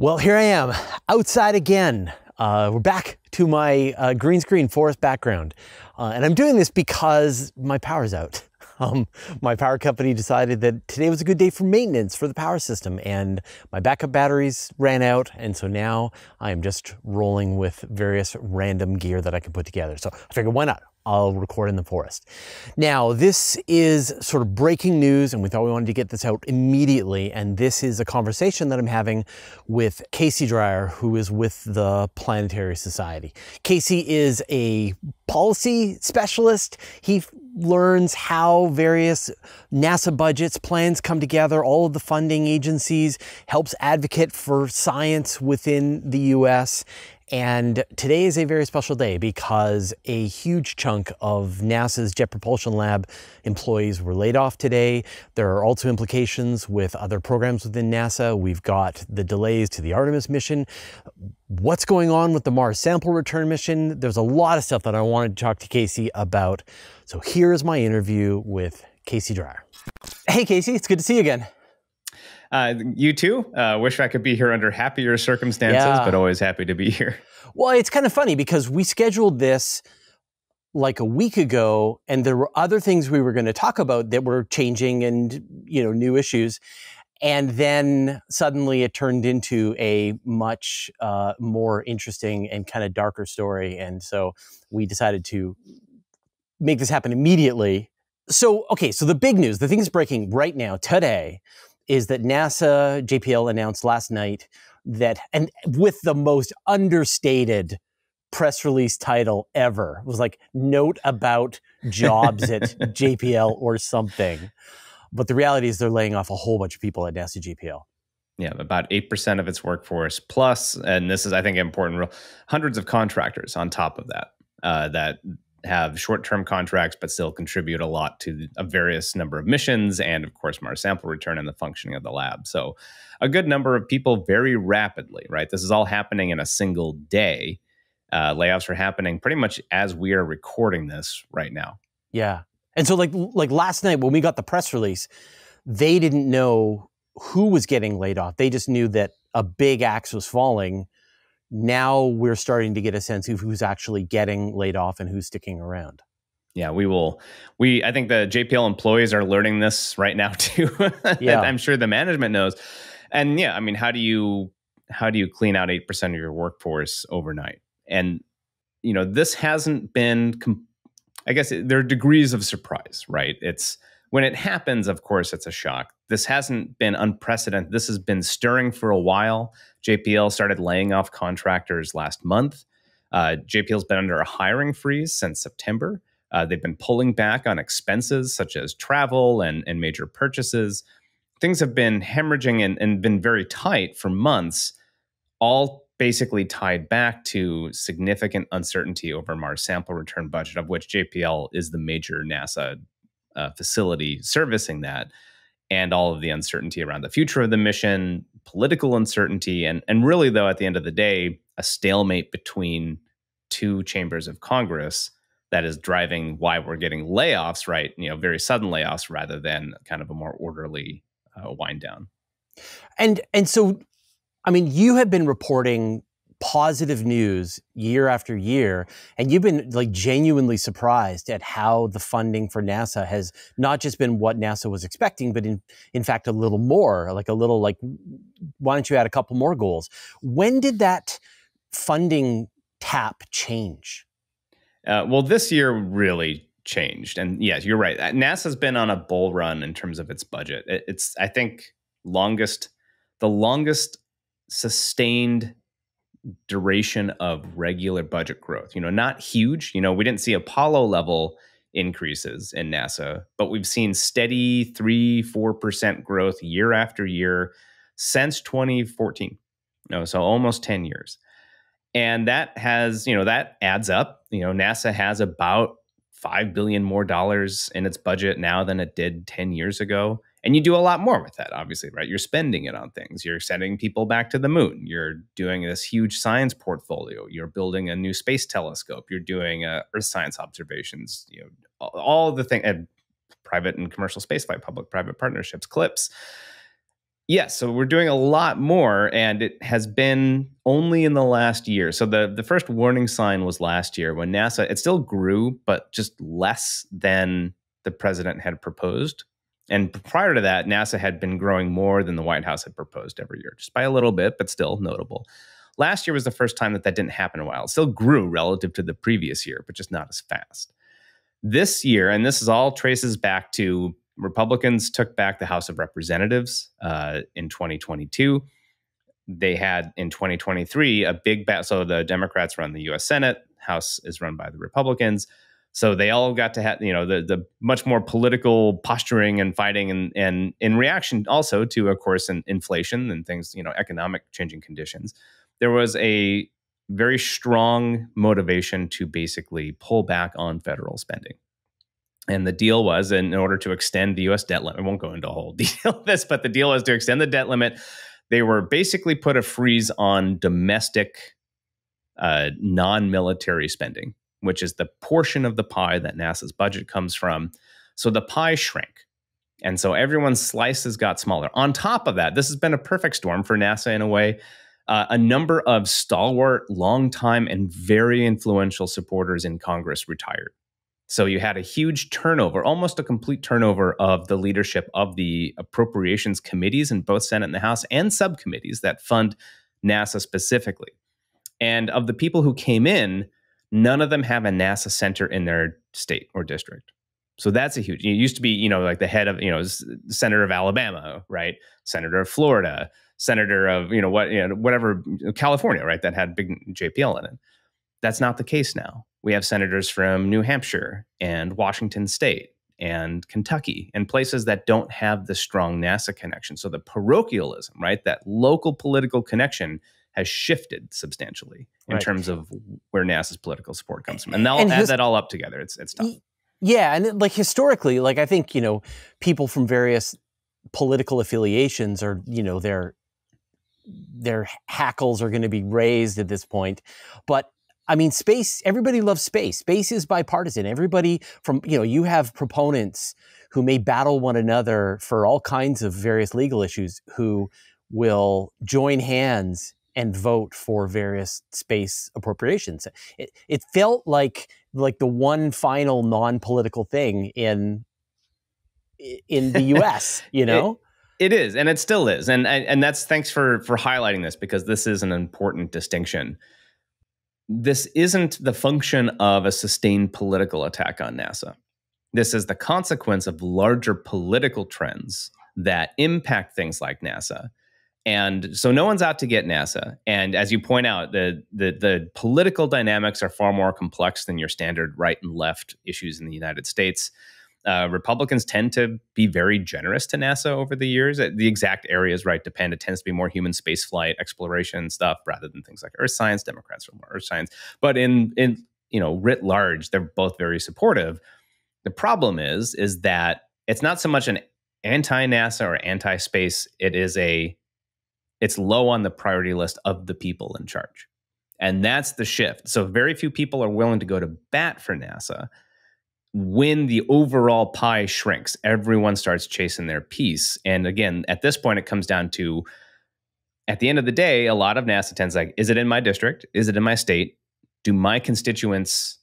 Well, here I am, outside again. Uh, we're back to my uh, green screen forest background. Uh, and I'm doing this because my power's out. Um, my power company decided that today was a good day for maintenance for the power system and my backup batteries ran out. And so now I am just rolling with various random gear that I can put together. So I figured why not? I'll record in the forest. Now, this is sort of breaking news, and we thought we wanted to get this out immediately. And this is a conversation that I'm having with Casey Dreier, who is with the Planetary Society. Casey is a policy specialist. He learns how various NASA budgets, plans come together, all of the funding agencies, helps advocate for science within the US. And today is a very special day because a huge chunk of NASA's Jet Propulsion Lab employees were laid off today. There are also implications with other programs within NASA. We've got the delays to the Artemis mission. What's going on with the Mars sample return mission? There's a lot of stuff that I wanted to talk to Casey about. So here's my interview with Casey Dreier. Hey, Casey, it's good to see you again. Uh, you too. Uh, wish I could be here under happier circumstances, yeah. but always happy to be here. Well, it's kind of funny because we scheduled this like a week ago, and there were other things we were going to talk about that were changing and you know new issues. And then suddenly it turned into a much uh, more interesting and kind of darker story. And so we decided to make this happen immediately. So, okay, so the big news, the thing that's breaking right now, today, is that NASA JPL announced last night that, and with the most understated press release title ever, it was like note about jobs at JPL or something. But the reality is they're laying off a whole bunch of people at NASA JPL. Yeah, about 8% of its workforce plus, and this is, I think, important, hundreds of contractors on top of that, uh, that have short-term contracts but still contribute a lot to a various number of missions and of course mars sample return and the functioning of the lab. So a good number of people very rapidly right? This is all happening in a single day. Uh, layoffs are happening pretty much as we are recording this right now. Yeah. And so like like last night when we got the press release they didn't know who was getting laid off. They just knew that a big axe was falling now we're starting to get a sense of who's actually getting laid off and who's sticking around. Yeah, we will. We I think the JPL employees are learning this right now too. yeah. I'm sure the management knows. And yeah, I mean, how do you how do you clean out 8% of your workforce overnight? And you know, this hasn't been I guess there are degrees of surprise, right? It's when it happens, of course, it's a shock. This hasn't been unprecedented. This has been stirring for a while. JPL started laying off contractors last month. Uh, JPL's been under a hiring freeze since September. Uh, they've been pulling back on expenses such as travel and, and major purchases. Things have been hemorrhaging and, and been very tight for months, all basically tied back to significant uncertainty over Mars sample return budget, of which JPL is the major NASA uh, facility servicing that and all of the uncertainty around the future of the mission, political uncertainty, and and really though at the end of the day, a stalemate between two chambers of Congress that is driving why we're getting layoffs, right? You know, very sudden layoffs rather than kind of a more orderly uh, wind down. And and so, I mean, you have been reporting positive news year after year and you've been like genuinely surprised at how the funding for NASA has not just been what NASA was expecting but in in fact a little more like a little like why don't you add a couple more goals? When did that funding tap change? Uh, well this year really changed and yes you're right. NASA's been on a bull run in terms of its budget. It's I think longest the longest sustained duration of regular budget growth. You know, not huge. You know, we didn't see Apollo level increases in NASA, but we've seen steady three, four percent growth year after year since 2014. You know, so almost 10 years. And that has, you know, that adds up. You know, NASA has about five billion more dollars in its budget now than it did 10 years ago. And you do a lot more with that, obviously, right? You're spending it on things. You're sending people back to the moon. You're doing this huge science portfolio. You're building a new space telescope. You're doing uh, Earth science observations. You know, all the things, and private and commercial spaceflight, public-private partnerships, CLPS Yes, so we're doing a lot more, and it has been only in the last year. So the the first warning sign was last year when NASA it still grew, but just less than the president had proposed. And prior to that, NASA had been growing more than the White House had proposed every year, just by a little bit, but still notable. Last year was the first time that that didn't happen in a while. It still grew relative to the previous year, but just not as fast. This year, and this is all traces back to Republicans took back the House of Representatives uh, in 2022. They had in 2023 a big battle. So the Democrats run the U.S. Senate, House is run by the Republicans. So they all got to have, you know, the the much more political posturing and fighting, and and in reaction also to, of course, in, inflation and things, you know, economic changing conditions. There was a very strong motivation to basically pull back on federal spending. And the deal was, in order to extend the U.S. debt limit, I won't go into a whole deal of this, but the deal was to extend the debt limit. They were basically put a freeze on domestic, uh, non-military spending, which is the portion of the pie that NASA's budget comes from. So the pie shrank, and so everyone's slices got smaller. On top of that, this has been a perfect storm for NASA in a way. Uh, a number of stalwart, long-time, and very influential supporters in Congress retired. So you had a huge turnover, almost a complete turnover of the leadership of the appropriations committees in both Senate and the House and subcommittees that fund NASA specifically. And of the people who came in, none of them have a NASA center in their state or district. So that's a huge. It used to be, you know, like the head of, you know, senator of Alabama, right? Senator of Florida, senator of, you know, what, you know, whatever, uh, California, right? That had big JPL in it. That's not the case now we have senators from New Hampshire and Washington State and Kentucky and places that don't have the strong NASA connection. So the parochialism, right, that local political connection has shifted substantially in right. terms of where NASA's political support comes from. And they'll and add that all up together. It's it's tough. Yeah, and like historically, like I think, you know, people from various political affiliations are, you know, their their hackles are going to be raised at this point. But I mean, space, everybody loves space. Space is bipartisan. Everybody from, you know, you have proponents who may battle one another for all kinds of various legal issues who will join hands and vote for various space appropriations. It, it felt like like the one final non-political thing in in the U.S. You know, it, it is, and it still is, and, and and that's thanks for for highlighting this because this is an important distinction this isn't the function of a sustained political attack on NASA. This is the consequence of larger political trends that impact things like NASA. And so no one's out to get NASA. And as you point out, the, the, the political dynamics are far more complex than your standard right and left issues in the United States. Uh, Republicans tend to be very generous to NASA over the years. Uh, the exact areas, right, depend. It tends to be more human spaceflight exploration stuff rather than things like earth science. Democrats are more earth science, but in in you know writ large, they're both very supportive. The problem is is that it's not so much an anti NASA or anti space. It is a it's low on the priority list of the people in charge, and that's the shift. So very few people are willing to go to bat for NASA when the overall pie shrinks, everyone starts chasing their piece. And again, at this point, it comes down to at the end of the day, a lot of NASA tends like, is it in my district? Is it in my state? Do my constituents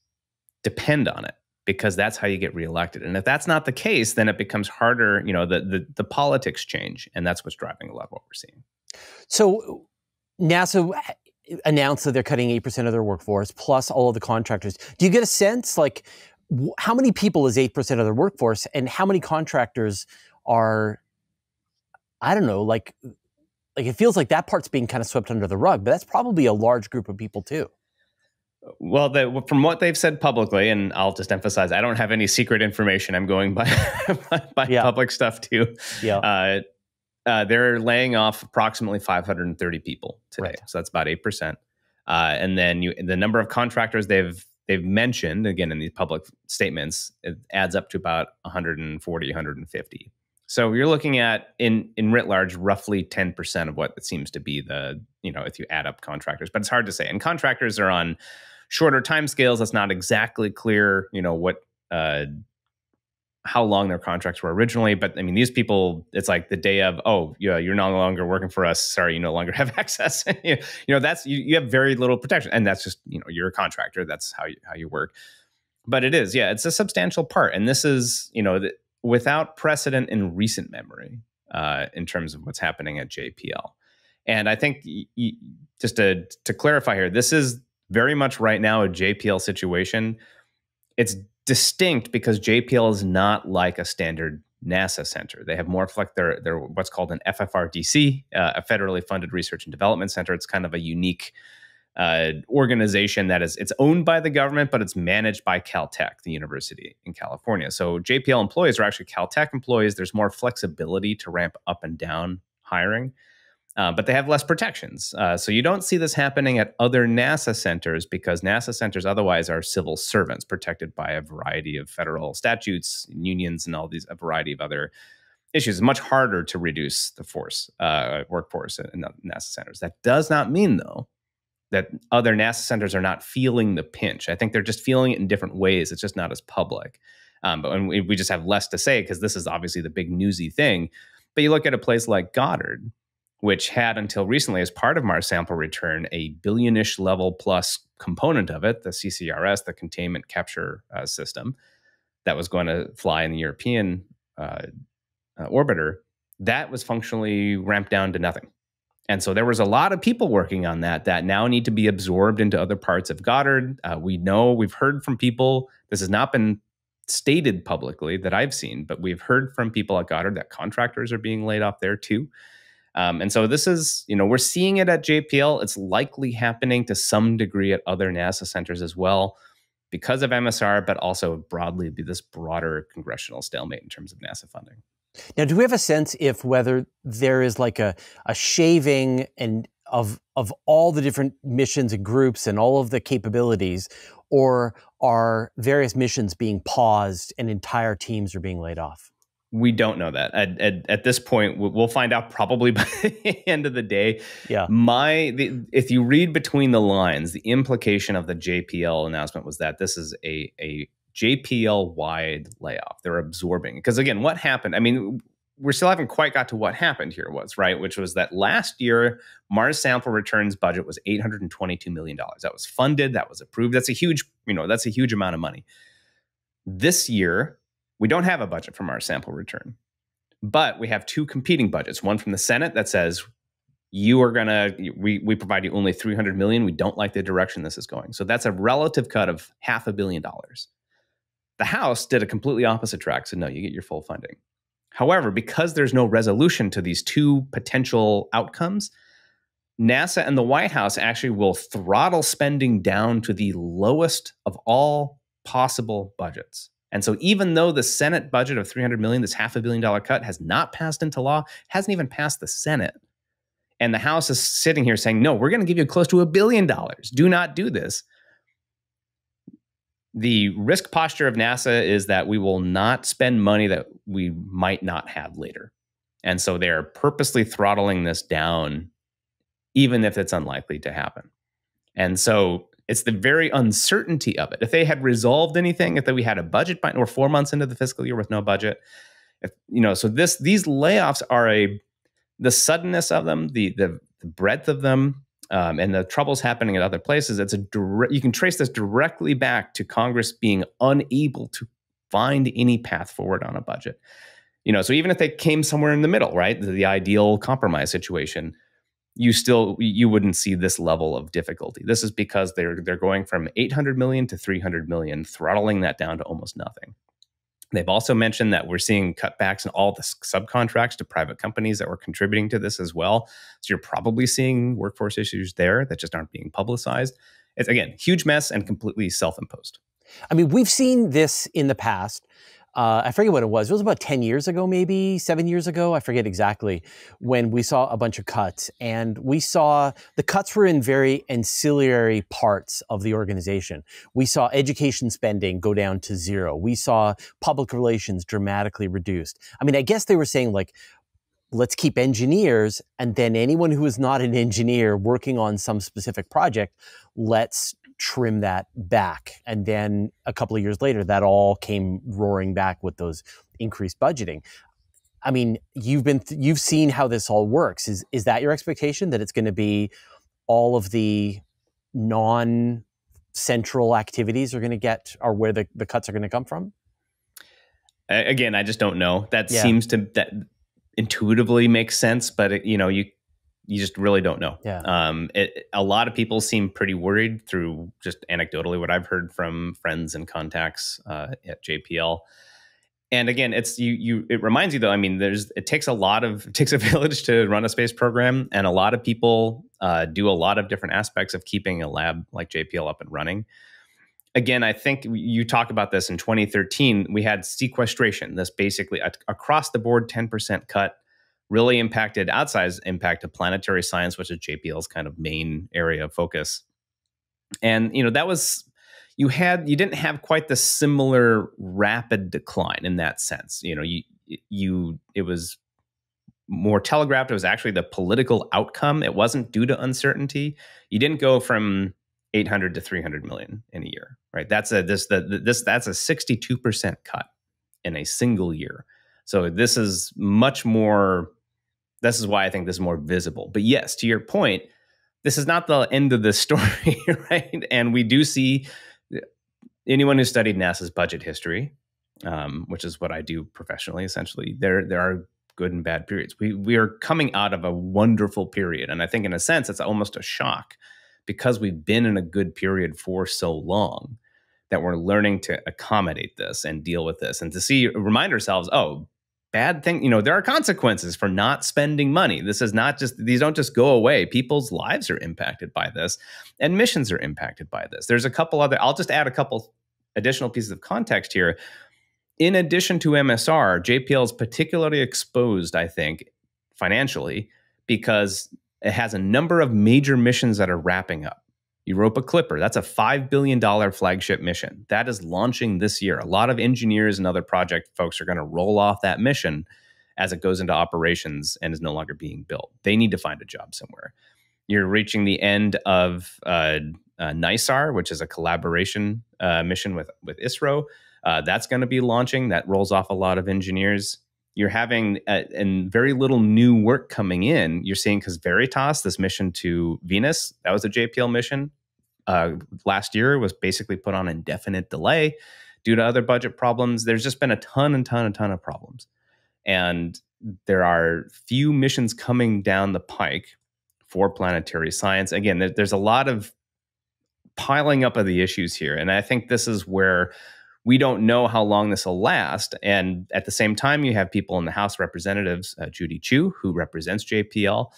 depend on it? Because that's how you get reelected. And if that's not the case, then it becomes harder, you know, the the, the politics change. And that's what's driving a lot of what we're seeing. So NASA eh, announced that they're cutting 8% of their workforce plus all of the contractors. Do you get a sense like how many people is 8% of their workforce and how many contractors are i don't know like like it feels like that part's being kind of swept under the rug but that's probably a large group of people too well the, from what they've said publicly and i'll just emphasize i don't have any secret information. I'm going by by yeah. public stuff too. Yeah. Uh, uh, they're laying off approximately 530 people today. Right. so that's about 8% uh, and then you, the number of contractors they've they've mentioned again in these public statements it adds up to about 140 150 so you're looking at in in writ large roughly 10% of what it seems to be the you know if you add up contractors. But it's hard to say. And contractors are on shorter time scales That's not exactly clear you know what uh, how long their contracts were originally. But I mean, these people, it's like the day of, oh, yeah, you're no longer working for us. Sorry, you no longer have access. you know, that's you, you have very little protection, and that's just you know you're a contractor. That's how you how you work. But it is, yeah, it's a substantial part, and this is you know the, without precedent in recent memory uh, in terms of what's happening at JPL. And I think just to to clarify here, this is very much right now a JPL situation. It's distinct because JPL is not like a standard NASA center. They have more like they're they're what's called an FFRDC, uh, a federally funded research and development center. It's kind of a unique uh, organization that is it's owned by the government, but it's managed by Caltech, the university in California. So JPL employees are actually Caltech employees. There's more flexibility to ramp up and down hiring. Uh, but they have less protections. Uh, so you don't see this happening at other NASA centers because NASA centers otherwise are civil servants protected by a variety of federal statutes, unions, and all these a variety of other issues. It's much harder to reduce the force uh, workforce in NASA centers. That does not mean though that other NASA centers are not feeling the pinch. I think they're just feeling it in different ways. It's just not as public. Um, but we, we just have less to say because this is obviously the big newsy thing. But you look at a place like Goddard, which had until recently, as part of Mars sample return, a billionish level plus component of it, the CCRS, the containment capture uh, system, that was going to fly in the European uh, uh, orbiter, that was functionally ramped down to nothing. And so there was a lot of people working on that that now need to be absorbed into other parts of Goddard. Uh, we know, we've heard from people, this has not been stated publicly that I've seen, but we've heard from people at Goddard that contractors are being laid off there too. Um, and so this is, you know, we're seeing it at JPL. It's likely happening to some degree at other NASA centers as well because of MSR, but also broadly be this broader congressional stalemate in terms of NASA funding. Now, do we have a sense if whether there is like a, a shaving and of of all the different missions and groups and all of the capabilities, or are various missions being paused and entire teams are being laid off? We don't know that at, at, at, this point. We'll find out probably by the end of the day. Yeah. My, the, if you read between the lines, the implication of the JPL announcement was that this is a a JPL wide layoff. They're absorbing because again, what happened? I mean, we still haven't quite got to what happened here. Was right, which was that last year Mars sample returns budget was eight hundred and twenty two million dollars. That was funded. That was approved. That's a huge, you know, that's a huge amount of money. This year we don't have a budget from our sample return, but we have two competing budgets. One from the Senate that says you are gonna we we provide you only 300 million. We don't like the direction this is going. So that's a relative cut of half a billion dollars. The House did a completely opposite track. So no, you get your full funding. However, because there's no resolution to these two potential outcomes, NASA and the White House actually will throttle spending down to the lowest of all possible budgets. And so even though the Senate budget of 300 million, this half a billion dollar cut has not passed into law, hasn't even passed the Senate. And the House is sitting here saying, "No, we're going to give you close to a billion dollars. Do not do this." The risk posture of NASA is that we will not spend money that we might not have later. And so they're purposely throttling this down even if it's unlikely to happen. And so it's the very uncertainty of it. If they had resolved anything, if we had a budget or four months into the fiscal year with no budget, if you know, so this these layoffs are a the suddenness of them, the the, the breadth of them, um, and the troubles happening at other places. It's a direct, you can trace this directly back to Congress being unable to find any path forward on a budget. You know, so even if they came somewhere in the middle, right, the, the ideal compromise situation, you still you wouldn't see this level of difficulty. This is because they're they're going from 800 million to 300 million, throttling that down to almost nothing. They've also mentioned that we're seeing cutbacks in all the subcontracts to private companies that were contributing to this as well. So you're probably seeing workforce issues there that just aren't being publicized. It's again, huge mess and completely self-imposed. I mean, we've seen this in the past uh, I forget what it was. It was about 10 years ago, maybe seven years ago. I forget exactly when we saw a bunch of cuts. And we saw the cuts were in very ancillary parts of the organization. We saw education spending go down to zero. We saw public relations dramatically reduced. I mean, I guess they were saying, like, let's keep engineers and then anyone who is not an engineer working on some specific project let's trim that back. And then a couple of years later, that all came roaring back with those increased budgeting. I mean, you've been th- you've seen how this all works. Is is that your expectation that it's going to be all of the non central activities are going to get are where the, the cuts are going to come from? Again, I just don't know. That yeah. seems to that intuitively makes sense, but it, you know, you you just really don't know. Yeah. Um, it, a lot of people seem pretty worried through just anecdotally what I've heard from friends and contacts uh, at JPL. And again, it's you. You it reminds you though. I mean, there's it takes a lot of it takes a village to run a space program, and a lot of people uh, do a lot of different aspects of keeping a lab like JPL up and running. Again, I think you talk about this in 2013. We had sequestration. This basically a, across the board 10% cut really impacted outsized impact of planetary science, which is JPL's kind of main area of focus. And you know that was you had you didn't have quite the similar rapid decline in that sense. You know, you you it was more telegraphed. It was actually the political outcome. It wasn't due to uncertainty. You didn't go from 800 to 300 million in a year, right? That's a this the this that's a 62% cut in a single year. So this is much more this is why I think this is more visible. But yes, to your point, this is not the end of the story, right? And we do see anyone who studied NASA's budget history, um, which is what I do professionally, essentially. There, there are good and bad periods. We we are coming out of a wonderful period, and I think in a sense it's almost a shock because we've been in a good period for so long that we're learning to accommodate this and deal with this, and to see remind ourselves, oh, bad thing you know there are consequences for not spending money. This is not just these don't just go away. People's lives are impacted by this and missions are impacted by this. There's a couple other i'll just add a couple additional pieces of context here. In addition to msr jpl is particularly exposed i think financially because it has a number of major missions that are wrapping up Europa Clipper, that's a $5 billion flagship mission. That is launching this year. A lot of engineers and other project folks are going to roll off that mission as it goes into operations and is no longer being built. They need to find a job somewhere. You're reaching the end of uh, uh, NISAR, which is a collaboration uh, mission with, with ISRO. Uh, that's going to be launching. That rolls off a lot of engineers you're having uh, and very little new work coming in. You're seeing because Veritas, this mission to Venus, that was a JPL mission. Uh, last year was basically put on indefinite delay due to other budget problems. There's just been a ton and ton and ton of problems, and there are few missions coming down the pike for planetary science. Again, there, there's a lot of piling up of the issues here, and I think this is where we don't know how long this will last. And at the same time, you have people in the House Representatives, uh, Judy Chu, who represents JPL,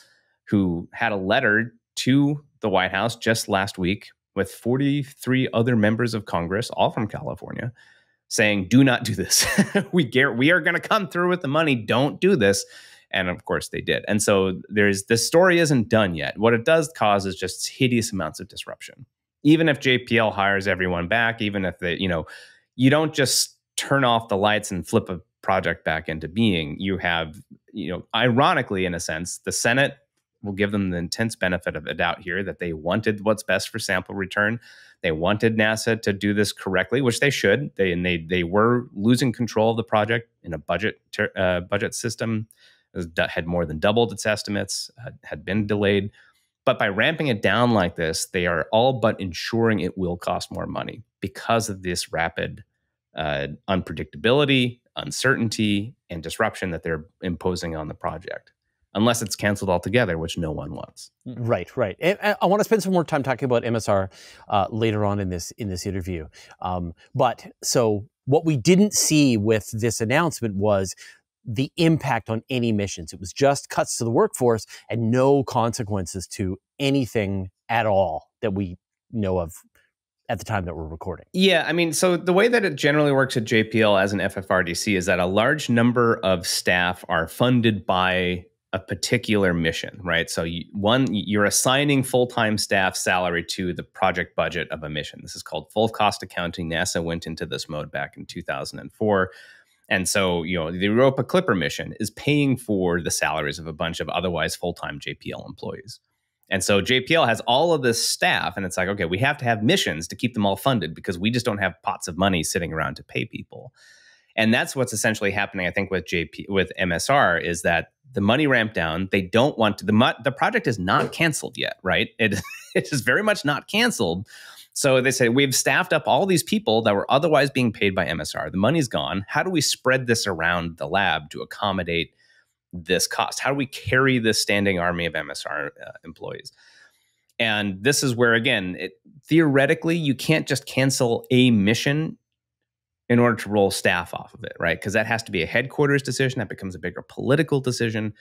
who had a letter to the White House just last week with 43 other members of Congress, all from California, saying, "Do not do this. we get, we are going to come through with the money. Don't do this." And of course, they did. And so there's this story isn't done yet. What it does cause is just hideous amounts of disruption. Even if JPL hires everyone back, even if they, you know, you don't just turn off the lights and flip a project back into being. You have, you know, ironically, in a sense, the Senate will give them the intense benefit of the doubt here that they wanted what's best for sample return. They wanted NASA to do this correctly, which they should. They and they they were losing control of the project in a budget uh, budget system had more than doubled its estimates, uh, had been delayed. But by ramping it down like this, they are all but ensuring it will cost more money because of this rapid uh, unpredictability, uncertainty, and disruption that they're imposing on the project, unless it's canceled altogether, which no one wants. Right, right. And I want to spend some more time talking about MSR uh, later on in this in this interview. Um, but so what we didn't see with this announcement was the impact on any missions. It was just cuts to the workforce and no consequences to anything at all that we know of at the time that we're recording. Yeah, I mean, so the way that it generally works at JPL as an FFRDC is that a large number of staff are funded by a particular mission, right? So you, one, you're assigning full-time staff salary to the project budget of a mission. This is called full cost accounting. NASA went into this mode back in 2004. And so, you know, the Europa Clipper mission is paying for the salaries of a bunch of otherwise full-time JPL employees. And so JPL has all of this staff, and it's like, okay, we have to have missions to keep them all funded because we just don't have pots of money sitting around to pay people. And that's what's essentially happening, I think, with JP with MSR is that the money ramped down. They don't want to the the project is not canceled yet, right? It it is very much not canceled. So they say we've staffed up all these people that were otherwise being paid by MSR. The money's gone. How do we spread this around the lab to accommodate this cost? How do we carry this standing army of MSR uh, employees? And this is where, again, it, theoretically, you can't just cancel a mission in order to roll staff off of it, right? Because that has to be a headquarters decision. That becomes a bigger political decision.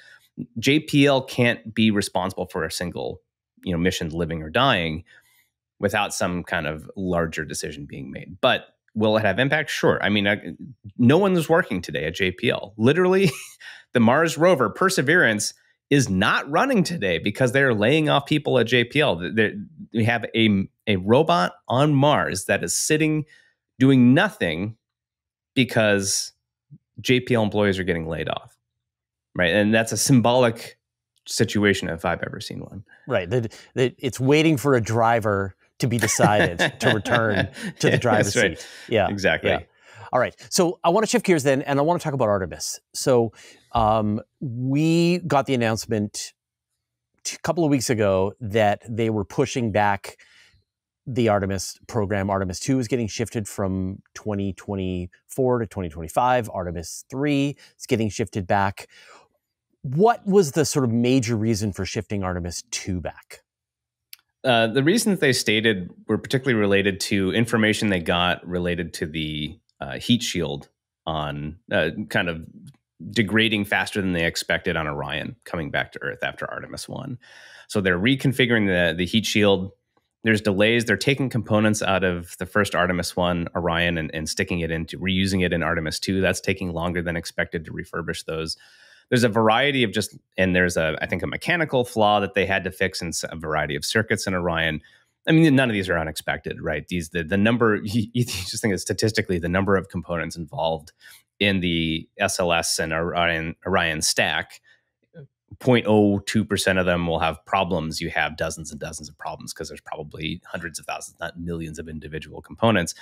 JPL can't be responsible for a single, you know, mission living or dying without some kind of larger decision being made. But will it have impact? Sure. I mean, I, no one is working today at JPL. Literally, the Mars rover Perseverance is not running today because they're laying off people at JPL. They're, we have a, a robot on Mars that is sitting doing nothing because JPL employees are getting laid off. Right. And that's a symbolic situation if I've ever seen one. Right. That, that it's waiting for a driver to be decided to return to the driver's right. seat. Yeah. Exactly. Yeah. All right. So I want to shift gears then, and I want to talk about Artemis. So um, we got the announcement a couple of weeks ago that they were pushing back the Artemis program. Artemis 2 is getting shifted from 2024 to 2025. Artemis 3 is getting shifted back. What was the sort of major reason for shifting Artemis 2 back? Uh, the reasons they stated were particularly related to information they got related to the uh, heat shield on uh, kind of degrading faster than they expected on Orion coming back to Earth after Artemis 1. So they're reconfiguring the, the heat shield. There's delays. They're taking components out of the first Artemis 1 Orion and, and sticking it into reusing it in Artemis 2. That's taking longer than expected to refurbish those there's a variety of just and there's a I think a mechanical flaw that they had to fix in a variety of circuits in Orion. I mean, none of these are unexpected, right? These the the number you, you just think that statistically the number of components involved in the SLS and Orion, Orion stack. 0.02% of them will have problems. You have dozens and dozens of problems because there's probably hundreds of thousands, not millions of individual components.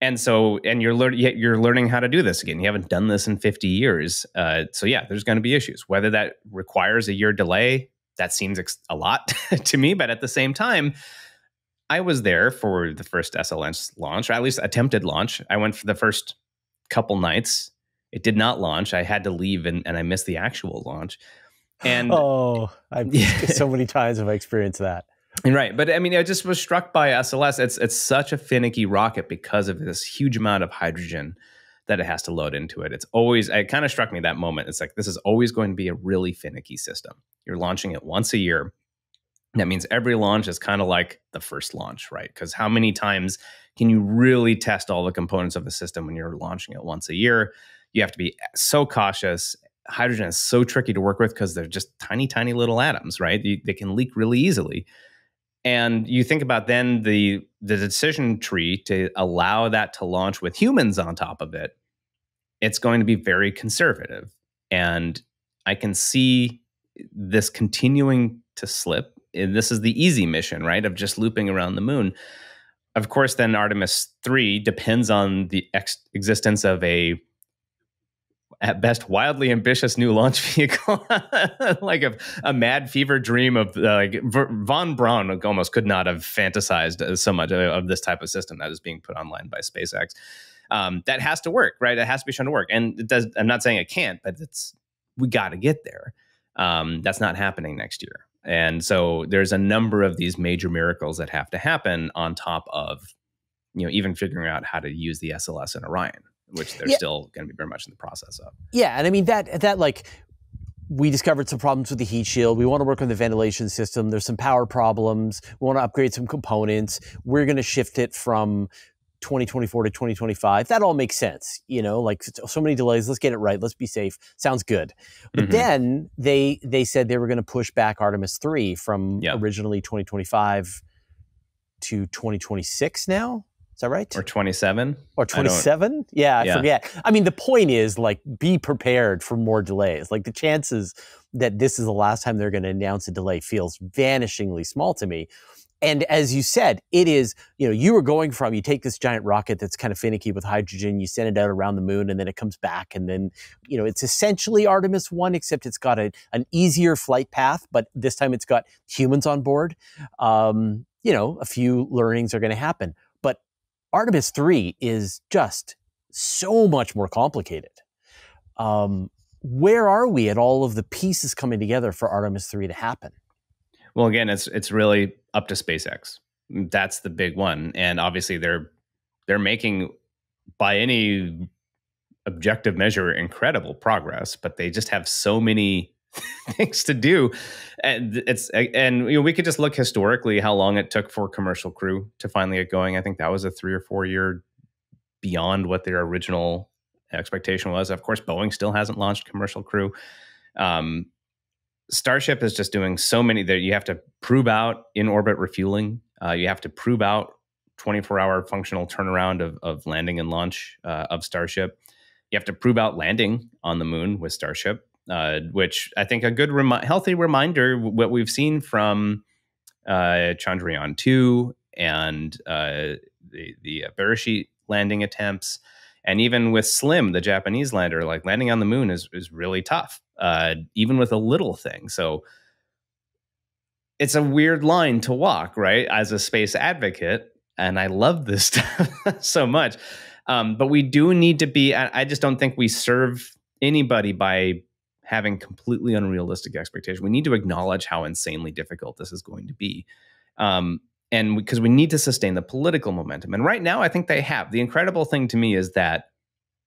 And so and you're learning you're learning how to do this again. You haven't done this in 50 years. Uh, so yeah there's going to be issues. Whether that requires a year delay that seems a lot to me but at the same time i was there for the first SLS launch or at least attempted launch. I went for the first couple nights. It did not launch. I had to leave and, and i missed the actual launch and oh i've so many times have i experienced that Right, but I mean, I just was struck by SLS. It's it's such a finicky rocket because of this huge amount of hydrogen that it has to load into it. It's always it kind of struck me that moment. It's like this is always going to be a really finicky system. You're launching it once a year. That means every launch is kind of like the first launch, right? Because how many times can you really test all the components of a system when you're launching it once a year? You have to be so cautious. Hydrogen is so tricky to work with because they're just tiny, tiny little atoms, right? You, they can leak really easily. And you think about then the the decision tree to allow that to launch with humans on top of it it's going to be very conservative. And i can see this continuing to slip. And this is the easy mission right of just looping around the moon. Of course then artemis 3 depends on the ex- existence of a at best wildly ambitious new launch vehicle. Like a, a mad fever dream of uh, like von braun almost could not have fantasized so much of this type of system that is being put online by spacex. Um, that has to work right? It has to be shown to work. And it does i'm not saying it can't but it's we got to get there. Um, that's not happening next year. And so there's a number of these major miracles that have to happen on top of you know even figuring out how to use the sls and orion which they're yeah. still going to be very much in the process of. Yeah, and I mean that that like we discovered some problems with the heat shield. We want to work on the ventilation system. There's some power problems. We want to upgrade some components. We're going to shift it from 2024 to 2025. That all makes sense. You know, like so many delays. Let's get it right. Let's be safe. Sounds good. But mm-hmm. then they they said they were going to push back Artemis 3 from yep. originally 2025 to 2026 now. Is that right? Or 27? Or 27? Yeah, I yeah. forget. I mean, the point is like be prepared for more delays. Like the chances that this is the last time they're going to announce a delay feels vanishingly small to me. And as you said, it is, you know, you were going from, you take this giant rocket that's kind of finicky with hydrogen, you send it out around the moon, and then it comes back. And then, you know, it's essentially Artemis 1, except it's got a, an easier flight path, but this time it's got humans on board. Um, you know, a few learnings are going to happen. Artemis 3 is just so much more complicated. Um, where are we at all of the pieces coming together for Artemis 3 to happen? Well, again, it's it's really up to SpaceX. That's the big one, and obviously they're they're making by any objective measure incredible progress, but they just have so many things to do, and it's and you know we could just look historically how long it took for commercial crew to finally get going. I think that was a three or four year beyond what their original expectation was. Of course, Boeing still hasn't launched commercial crew. Um, Starship is just doing so many that you have to prove out in orbit refueling. Uh, you have to prove out 24 hour functional turnaround of, of landing and launch uh, of Starship. You have to prove out landing on the moon with Starship, uh, which I think a good, remi- healthy reminder what we've seen from uh, Chandrayaan 2 and uh, the, the Beresheet landing attempts. And even with Slim, the Japanese lander, like landing on the moon is, is really tough uh, even with a little thing. So it's a weird line to walk, right? As a space advocate, and I love this stuff so much. Um, but we do need to be. I just don't think we serve anybody by having completely unrealistic expectations. We need to acknowledge how insanely difficult this is going to be. Um, and because we need to sustain the political momentum. And right now, I think they have. The incredible thing to me is that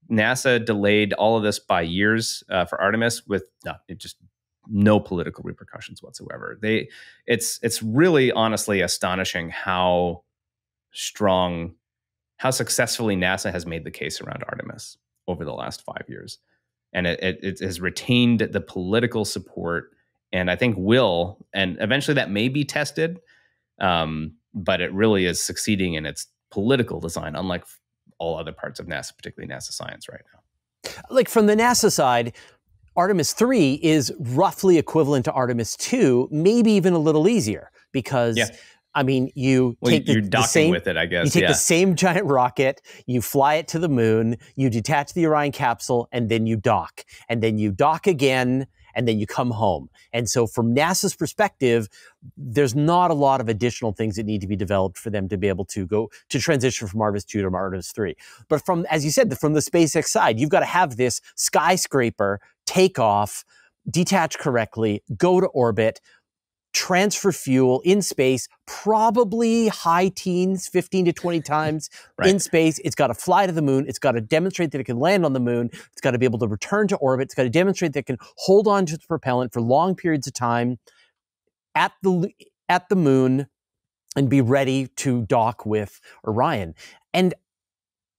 NASA delayed all of this by years uh, for Artemis with no, just no political repercussions whatsoever. They, it's it's really honestly astonishing how strong, how successfully NASA has made the case around Artemis over the last five years, and it, it, it has retained the political support, and I think will, and eventually that may be tested, um, but it really is succeeding in its political design, unlike all other parts of NASA, particularly NASA science right now. Like from the NASA side, Artemis 3 is roughly equivalent to Artemis 2, maybe even a little easier because yeah. I mean, you well, take the, the, same with it, I guess. You take yeah. the same giant rocket, you fly it to the moon, you detach the Orion capsule, and then you dock, and then you dock again, and then you come home. And so from NASA's perspective, there's not a lot of additional things that need to be developed for them to be able to go to transition from Artemis 2 to Artemis 3. But from, as you said, from the SpaceX side, you've got to have this skyscraper take off, detach correctly, go to orbit, transfer fuel in space, probably high teens, 15 to 20 times right. in space. It's got to fly to the moon. It's got to demonstrate that it can land on the moon. It's got to be able to return to orbit. It's got to demonstrate that it can hold on to its propellant for long periods of time at the at the moon and be ready to dock with Orion. And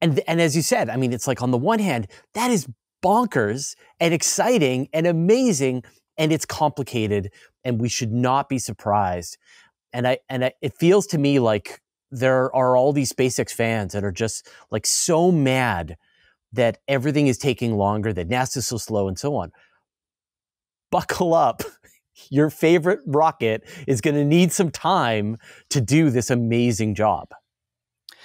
and and as you said, I mean, it's like on the one hand, that is bonkers and exciting and amazing and it's complicated and we should not be surprised. And I and I, it feels to me like there are all these SpaceX fans that are just like so mad that everything is taking longer, that NASA's so slow, and so on. Buckle up. Your favorite rocket is going to need some time to do this amazing job.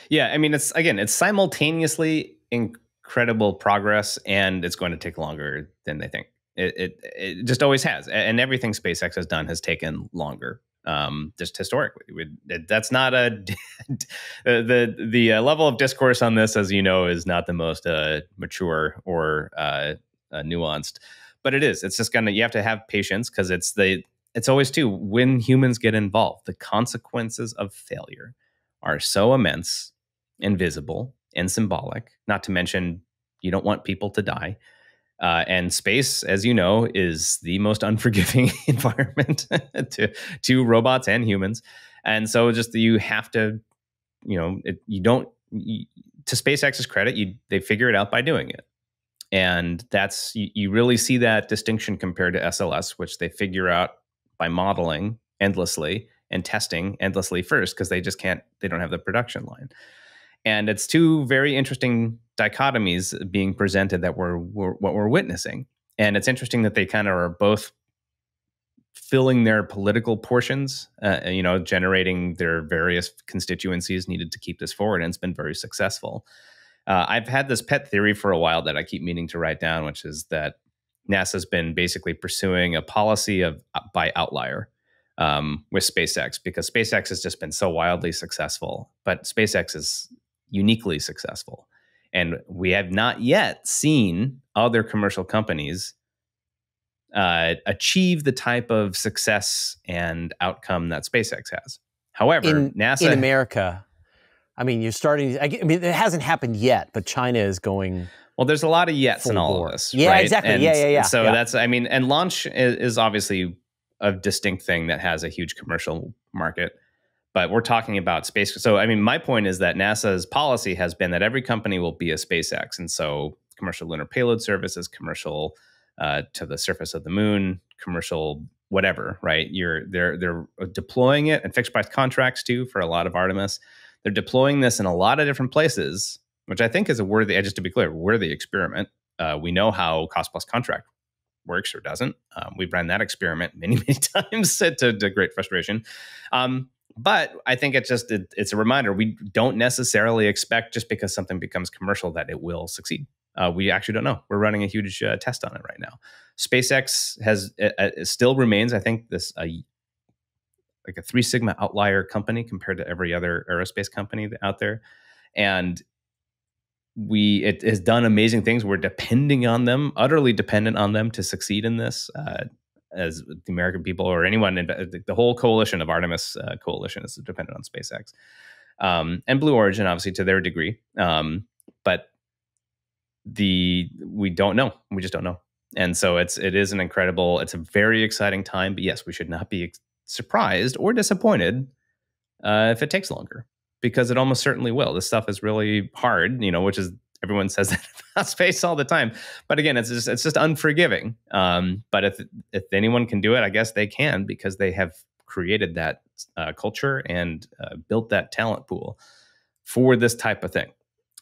Yeah, I mean, it's again, it's simultaneously incredible progress, and it's going to take longer than they think. It, it, it just always has, and everything SpaceX has done has taken longer. Um, just historically, it, that's not a the the uh, level of discourse on this, as you know, is not the most uh, mature or uh, uh nuanced, but it is. It's just gonna you have to have patience because it's the it's always too when humans get involved, the consequences of failure are so immense, invisible, and symbolic. Not to mention, you don't want people to die uh, and space, as you know, is the most unforgiving environment to to robots and humans. And so, just you have to, you know, it, you don't. You, to SpaceX's credit, you they figure it out by doing it, and that's you, you really see that distinction compared to SLS, which they figure out by modeling endlessly and testing endlessly first because they just can't. They don't have the production line. And it's two very interesting dichotomies being presented that we're, we're what we're witnessing. And it's interesting that they kind of are both filling their political portions, uh, you know, generating their various constituencies needed to keep this forward, and it's been very successful. Uh, I've had this pet theory for a while that I keep meaning to write down, which is that NASA's been basically pursuing a policy of uh, by outlier um, with SpaceX because SpaceX has just been so wildly successful, but SpaceX is uniquely successful. And we have not yet seen other commercial companies uh, achieve the type of success and outcome that SpaceX has. However, in, NASA in America, I mean, you're starting. I mean, it hasn't happened yet, but China is going. Well, there's a lot of yets in all of this. Yeah, right? exactly. And yeah, yeah, yeah. So yeah. that's, I mean, and launch is, is obviously a distinct thing that has a huge commercial market but we're talking about space. So, I mean, my point is that NASA's policy has been that every company will be a SpaceX. And so, commercial lunar payload services, commercial uh, to the surface of the moon, commercial whatever, right? You're they're they're deploying it and fixed price contracts too for a lot of Artemis. They're deploying this in a lot of different places, which I think is a worthy. Just to be clear, worthy experiment. Uh, we know how cost plus contract works or doesn't. Um, we've run that experiment many, many times to, to great frustration. Um, but I think it's just it, it's a reminder we don't necessarily expect just because something becomes commercial that it will succeed. Uh, we actually don't know. We're running a huge uh, test on it right now. SpaceX has it, it still remains, I think, this uh, like a three sigma outlier company compared to every other aerospace company out there, and we it has done amazing things. We're depending on them, utterly dependent on them to succeed in this. Uh, as the American people or anyone, the whole coalition of Artemis uh, coalition is dependent on SpaceX um, and Blue Origin, obviously to their degree. Um, but the we don't know. We just don't know. And so it's it is an incredible. It's a very exciting time. But yes, we should not be surprised or disappointed uh, if it takes longer because it almost certainly will. This stuff is really hard, you know, which is everyone says that about space all the time. But again, it's just it's just unforgiving. Um, but if if anyone can do it, I guess they can because they have created that uh, culture and uh, built that talent pool for this type of thing,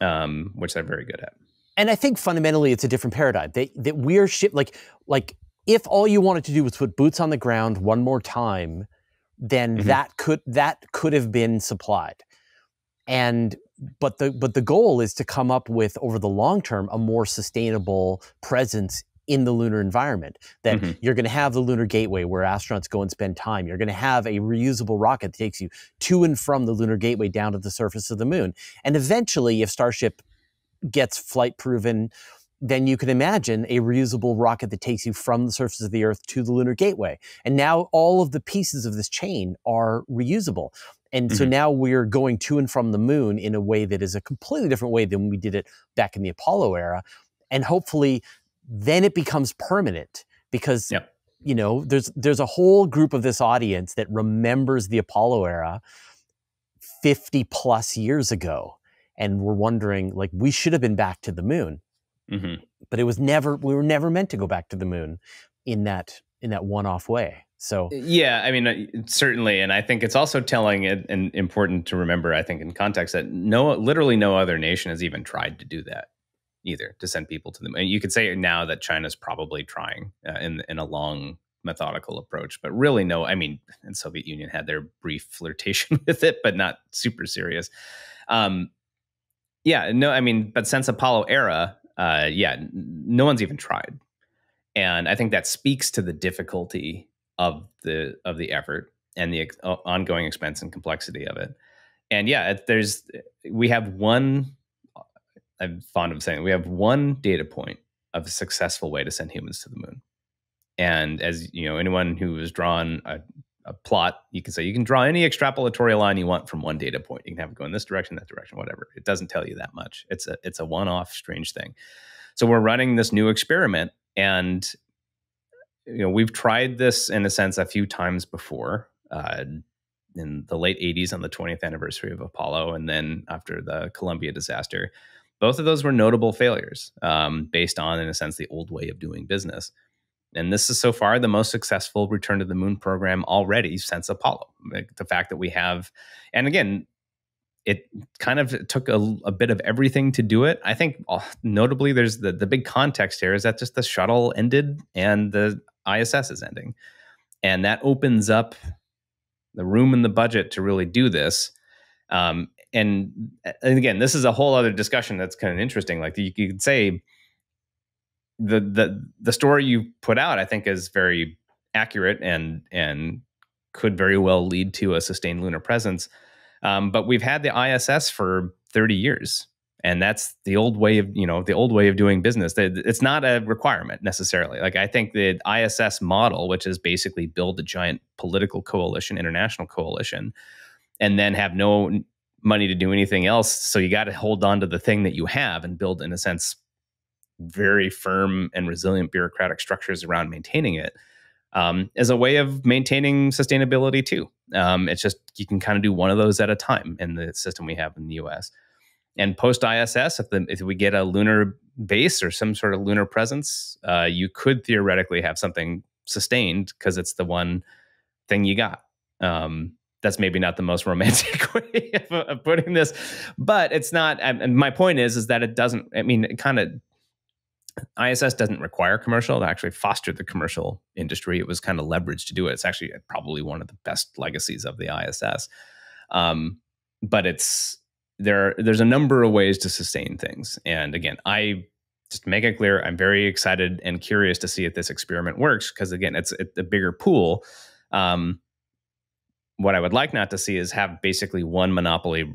um, which they're very good at. And I think fundamentally, it's a different paradigm. They, that we're ship like like if all you wanted to do was put boots on the ground one more time, then mm-hmm. that could that could have been supplied. And but the but the goal is to come up with over the long term a more sustainable presence in the lunar environment. That mm-hmm. you're going to have the lunar gateway where astronauts go and spend time. You're going to have a reusable rocket that takes you to and from the lunar gateway down to the surface of the moon. And eventually if starship gets flight proven then you can imagine a reusable rocket that takes you from the surface of the earth to the lunar gateway. And now all of the pieces of this chain are reusable and mm-hmm. so now we're going to and from the moon in a way that is a completely different way than we did it back in the Apollo era. And hopefully then it becomes permanent because yep. you know there's there's a whole group of this audience that remembers the Apollo era 50 plus years ago and we're wondering like we should have been back to the moon. Mm-hmm. But it was never we were never meant to go back to the moon in that in that one-off way. So yeah, I mean, uh, certainly, and I think it's also telling and, and important to remember. I think in context that no, literally no other nation has even tried to do that either to send people to the moon. You could say now that China's probably trying uh, in in a long methodical approach, but really no. I mean, and Soviet Union had their brief flirtation with it, but not super serious. Um, yeah, no, I mean, but since Apollo era, uh, yeah, no one's even tried, and I think that speaks to the difficulty of the of the effort and the uh, ongoing expense and complexity of it. And yeah, there's we have one. I'm fond of saying we have one data point of a successful way to send humans to the moon. And as you know, anyone who has drawn a, a plot, you can say you can draw any extrapolatory line you want from one data point. You can have it go in this direction, that direction, whatever. It doesn't tell you that much. It's a it's a one-off strange thing. So we're running this new experiment, and you know we've tried this in a sense a few times before uh, in the late 80s on the 20th anniversary of apollo and then after the columbia disaster. Both of those were notable failures um, based on in a sense the old way of doing business. And this is so far the most successful return to the moon program already since apollo. The fact that we have and again it kind of took a, a, bit of everything to do it. I think uh, notably, there's the the big context here is that just the shuttle ended and the ISS is ending, and that opens up the room and the budget to really do this. Um, and, and again, this is a whole other discussion that's kind of interesting. Like you, you could say the the the story you put out, I think, is very accurate and and could very well lead to a sustained lunar presence. Um, but we've had the ISS for 30 years, and that's the old way of you know the old way of doing business. It's not a requirement necessarily. Like I think the ISS model, which is basically build a giant political coalition, international coalition, and then have no money to do anything else. So you got to hold on to the thing that you have and build, in a sense, very firm and resilient bureaucratic structures around maintaining it um, as a way of maintaining sustainability too. Um, it's just you can kind of do one of those at a time in the system we have in the U.S. And post ISS, if, the, if we get a lunar base or some sort of lunar presence, uh, you could theoretically have something sustained because it's the one thing you got. Um, that's maybe not the most romantic way of, of, putting this, but it's not. And my point is, is that it doesn't. I mean, it kind of ISS doesn't require commercial It actually fostered the commercial industry. It was kind of leveraged to do it. It's actually probably one of the best legacies of the ISS. Um, but it's there. are, There's a number of ways to sustain things. And again, I just make it clear, I'm very excited and curious to see if this experiment works because again, it's, a bigger pool. Um, what I would like not to see is have basically one monopoly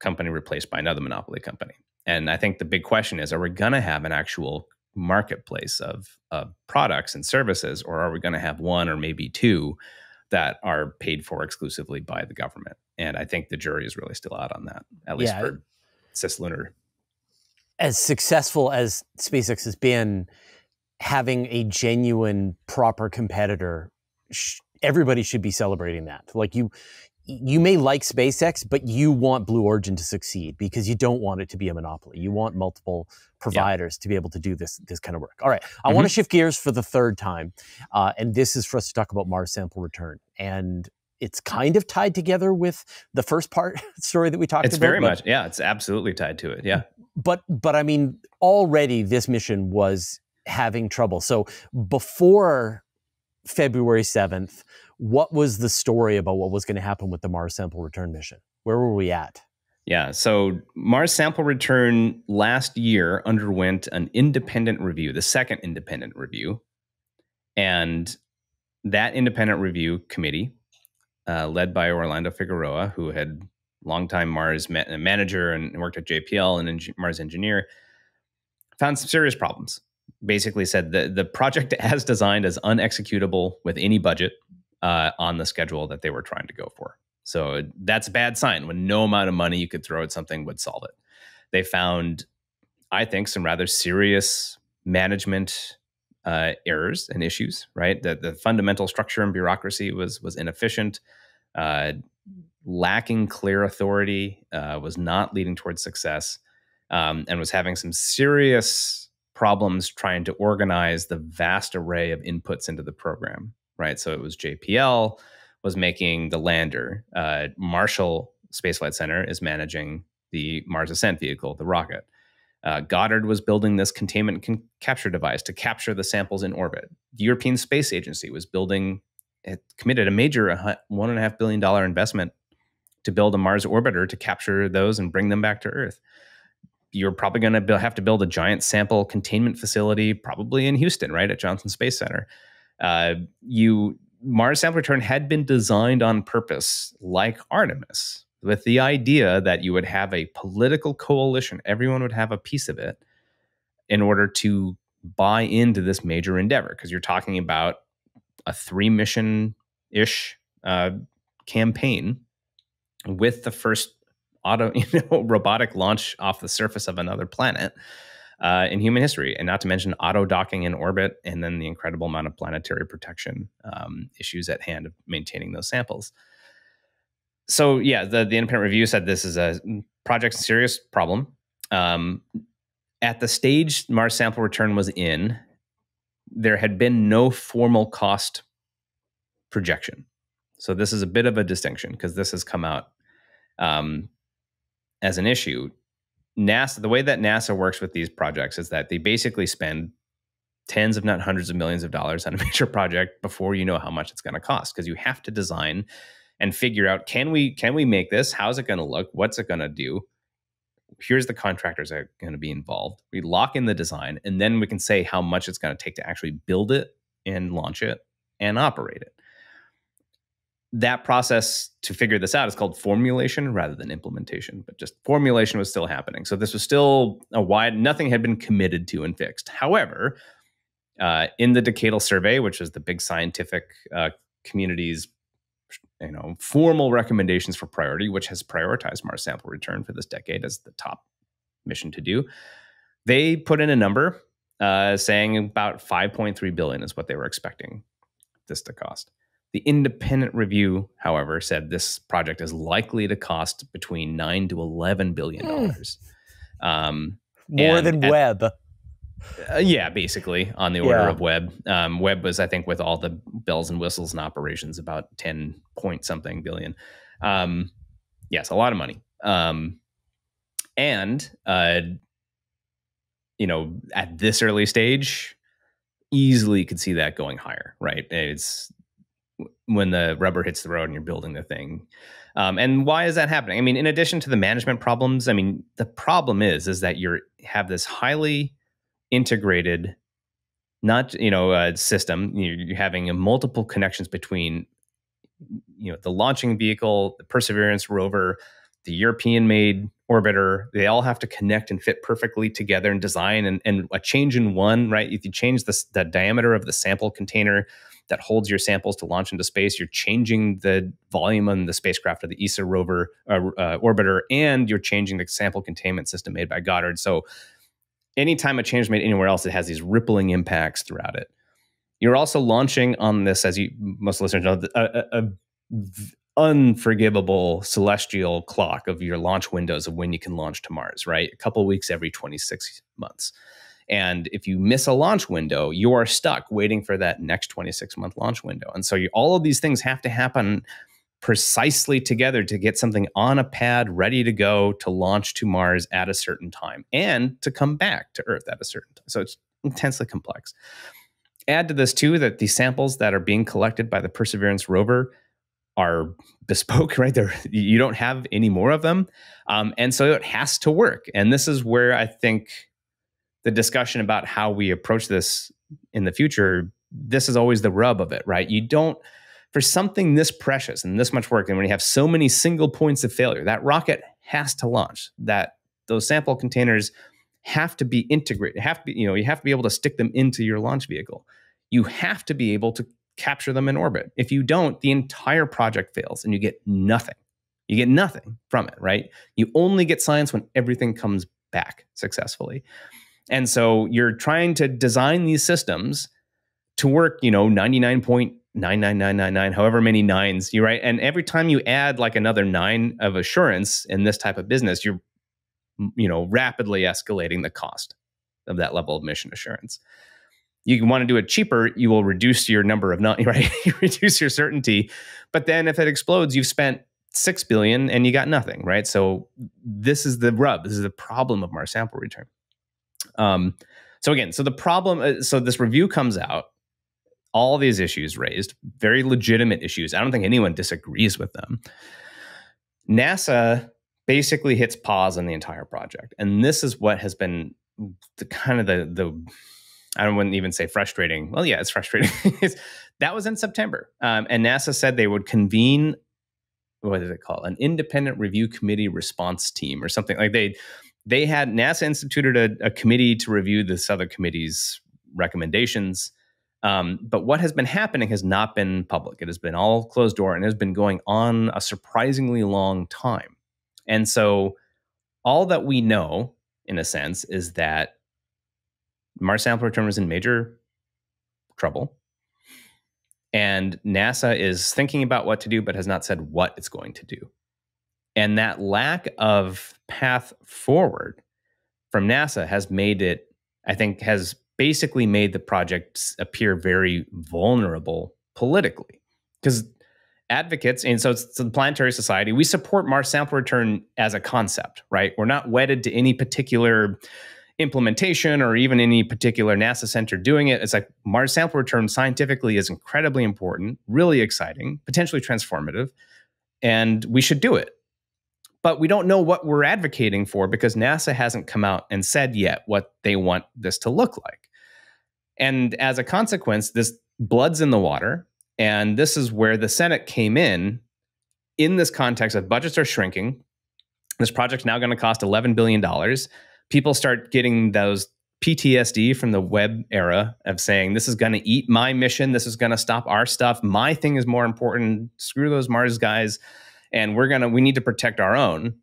company replaced by another monopoly company. And I think the big question is: Are we going to have an actual marketplace of, of products and services, or are we going to have one or maybe two that are paid for exclusively by the government? And I think the jury is really still out on that, at least yeah, for cislunar. As successful as SpaceX has been, having a genuine, proper competitor, sh- everybody should be celebrating that. Like you, you may like SpaceX, but you want Blue Origin to succeed because you don't want it to be a monopoly. You want multiple providers yeah. to be able to do this this kind of work. All right, I mm-hmm. want to shift gears for the third time, uh, and this is for us to talk about Mars sample return, and it's kind of tied together with the first part story that we talked it's about. It's very much, yeah, it's absolutely tied to it, yeah. But but I mean, already this mission was having trouble. So before February seventh what was the story about what was going to happen with the Mars sample return mission? Where were we at? Yeah, so Mars sample return last year underwent an independent review, the second independent review. And that independent review committee, uh, led by Orlando Figueroa, who had longtime Mars ma- manager and worked at JPL and Mars engineer, found some serious problems. Basically, said the the project as designed is unexecutable with any budget uh, on the schedule that they were trying to go for. So that's a bad sign when no amount of money you could throw at something would solve it. They found, I think, some rather serious management uh, errors and issues. Right, that the fundamental structure and bureaucracy was was inefficient, uh, lacking clear authority, uh, was not leading towards success, um, and was having some serious problems trying to organize the vast array of inputs into the program right? So it was JPL was making the lander. Uh, Marshall Space Flight Center is managing the Mars ascent vehicle, the rocket. Uh, Goddard was building this containment con- capture device to capture the samples in orbit. The European Space Agency was building, it committed a major one and a half billion dollar investment to build a Mars orbiter to capture those and bring them back to Earth. You're probably going to have to build a giant sample containment facility, probably in Houston, right at Johnson Space Center. Uh, you Mars sample return had been designed on purpose, like Artemis, with the idea that you would have a political coalition, everyone would have a piece of it in order to buy into this major endeavor. Because you're talking about a three mission ish uh, campaign with the first auto, you know, robotic launch off the surface of another planet uh, in human history, and not to mention auto docking in orbit, and then the incredible amount of planetary protection um, issues at hand of maintaining those samples. So, yeah, the, the independent review said this is a project serious problem. Um, at the stage Mars sample return was in, there had been no formal cost projection. So, this is a bit of a distinction because this has come out um, as an issue, NASA, the way that NASA works with these projects is that they basically spend tens, if not hundreds of millions of dollars on a major project before you know how much it's going to cost because you have to design and figure out can we can we make this? How's it going to look? What's it going to do? Here's the contractors that are going to be involved. We lock in the design and then we can say how much it's going to take to actually build it and launch it and operate it. That process to figure this out is called formulation rather than implementation but just formulation was still happening. So this was still a wide nothing had been committed to and fixed. However uh, in the decadal survey which is the big scientific uh, community's you know formal recommendations for priority which has prioritized mars sample return for this decade as the top mission to do they put in a number uh, saying about 5.3 billion is what they were expecting this to cost the independent review, however, said this project is likely to cost between nine to eleven billion hmm. dollars. Mm. Um, More than at, Webb. Uh, yeah, basically on the order yeah. of Webb. Um, Webb was, I think, with all the bells and whistles and operations, about ten point something billion. Um, yes, a lot of money. Um, and uh, you know, at this early stage, easily could see that going higher. Right? It's when the rubber hits the road and you're building the thing. Um, and why is that happening? I mean, in addition to the management problems, I mean, the problem is is that you have this highly integrated, not you know, uh, system. You're, having multiple connections between, you know, the launching vehicle, the Perseverance rover, the European-made orbiter. They all have to connect and fit perfectly together in design. And, and a change in one, right? If you change the, the diameter of the sample container, that holds your samples to launch into space. You're changing the volume on the spacecraft of the ESA rover uh, uh, orbiter, and you're changing the sample containment system made by Goddard. So, anytime a change made anywhere else, it has these rippling impacts throughout it. You're also launching on this, as you most listeners know, a, a, a unforgivable celestial clock of your launch windows of when you can launch to Mars, right? A couple weeks every 26 months. And if you miss a launch window, you are stuck waiting for that next 26 month launch window. And so you, all of these things have to happen precisely together to get something on a pad ready to go to launch to Mars at a certain time and to come back to Earth at a certain time. So it's intensely complex. Add to this too that the samples that are being collected by the Perseverance rover are bespoke, right? There, you don't have any more of them, um, and so it has to work. And this is where I think the discussion about how we approach this in the future, this is always the rub of it, right? You don't, for something this precious and this much work, and when you have so many single points of failure, that rocket has to launch. That those sample containers have to be integrated, have to be, you know, you have to be able to stick them into your launch vehicle. You have to be able to capture them in orbit. If you don't, the entire project fails and you get nothing. You get nothing from it, right? You only get science when everything comes back successfully. And so you're trying to design these systems to work, you know, 99.99999, however many nines you right. And every time you add like another nine of assurance in this type of business, you're, you know, rapidly escalating the cost of that level of mission assurance. You want to do it cheaper, you will reduce your number of nine, right? you reduce your certainty. But then if it explodes, you've spent six billion and you got nothing, right? So this is the rub. This is the problem of Mars sample return. Um, so again, so the problem, uh, so this review comes out, all these issues raised, very legitimate issues. I don't think anyone disagrees with them. NASA basically hits pause on the entire project, and this is what has been the kind of the the I wouldn't even say frustrating. Well, yeah, it's frustrating. that was in September, um, and NASA said they would convene. What did it call? An independent review committee response team or something like they they had NASA instituted a, a committee to review this other committee's recommendations. Um, but what has been happening has not been public. It has been all closed door and has been going on a surprisingly long time. And so, all that we know, in a sense, is that Mars sample return was in major trouble. And NASA is thinking about what to do, but has not said what it's going to do. And that lack of path forward from NASA has made it, I think, has basically made the project appear very vulnerable politically. Because advocates, and so it's, the Planetary Society, we support Mars sample return as a concept, right? We're not wedded to any particular implementation or even any particular NASA center doing it. It's like Mars sample return scientifically is incredibly important, really exciting, potentially transformative, and we should do it. But we don't know what we're advocating for because NASA hasn't come out and said yet what they want this to look like. And as a consequence, this blood's in the water. And this is where the Senate came in in this context of budgets are shrinking. This project's now going to cost $11 billion. People start getting those PTSD from the Webb era of saying, this is going to eat my mission. This is going to stop our stuff. My thing is more important. Screw those Mars guys. And we're going to, we need to protect our own.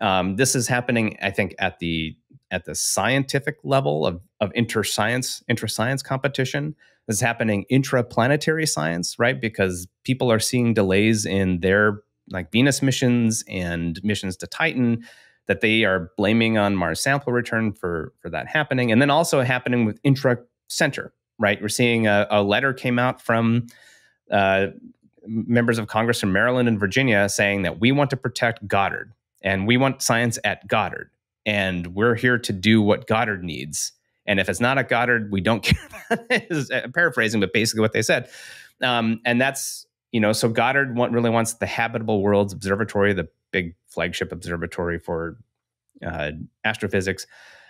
Um, this is happening, I think, at the at the scientific level of, of inter-science, intra-science competition. This is happening intraplanetary science, right? Because people are seeing delays in their like Venus missions and missions to Titan that they are blaming on Mars sample return for for that happening, and then also happening with intra center, right? We're seeing a, a letter came out from uh, members of Congress from Maryland and Virginia saying that we want to protect Goddard and we want science at Goddard, and we're here to do what Goddard needs. And if it's not at Goddard, we don't care. Is paraphrasing, but basically what they said. Um, and that's you know, so Goddard want, really wants the Habitable Worlds Observatory, the big flagship observatory for uh, astrophysics.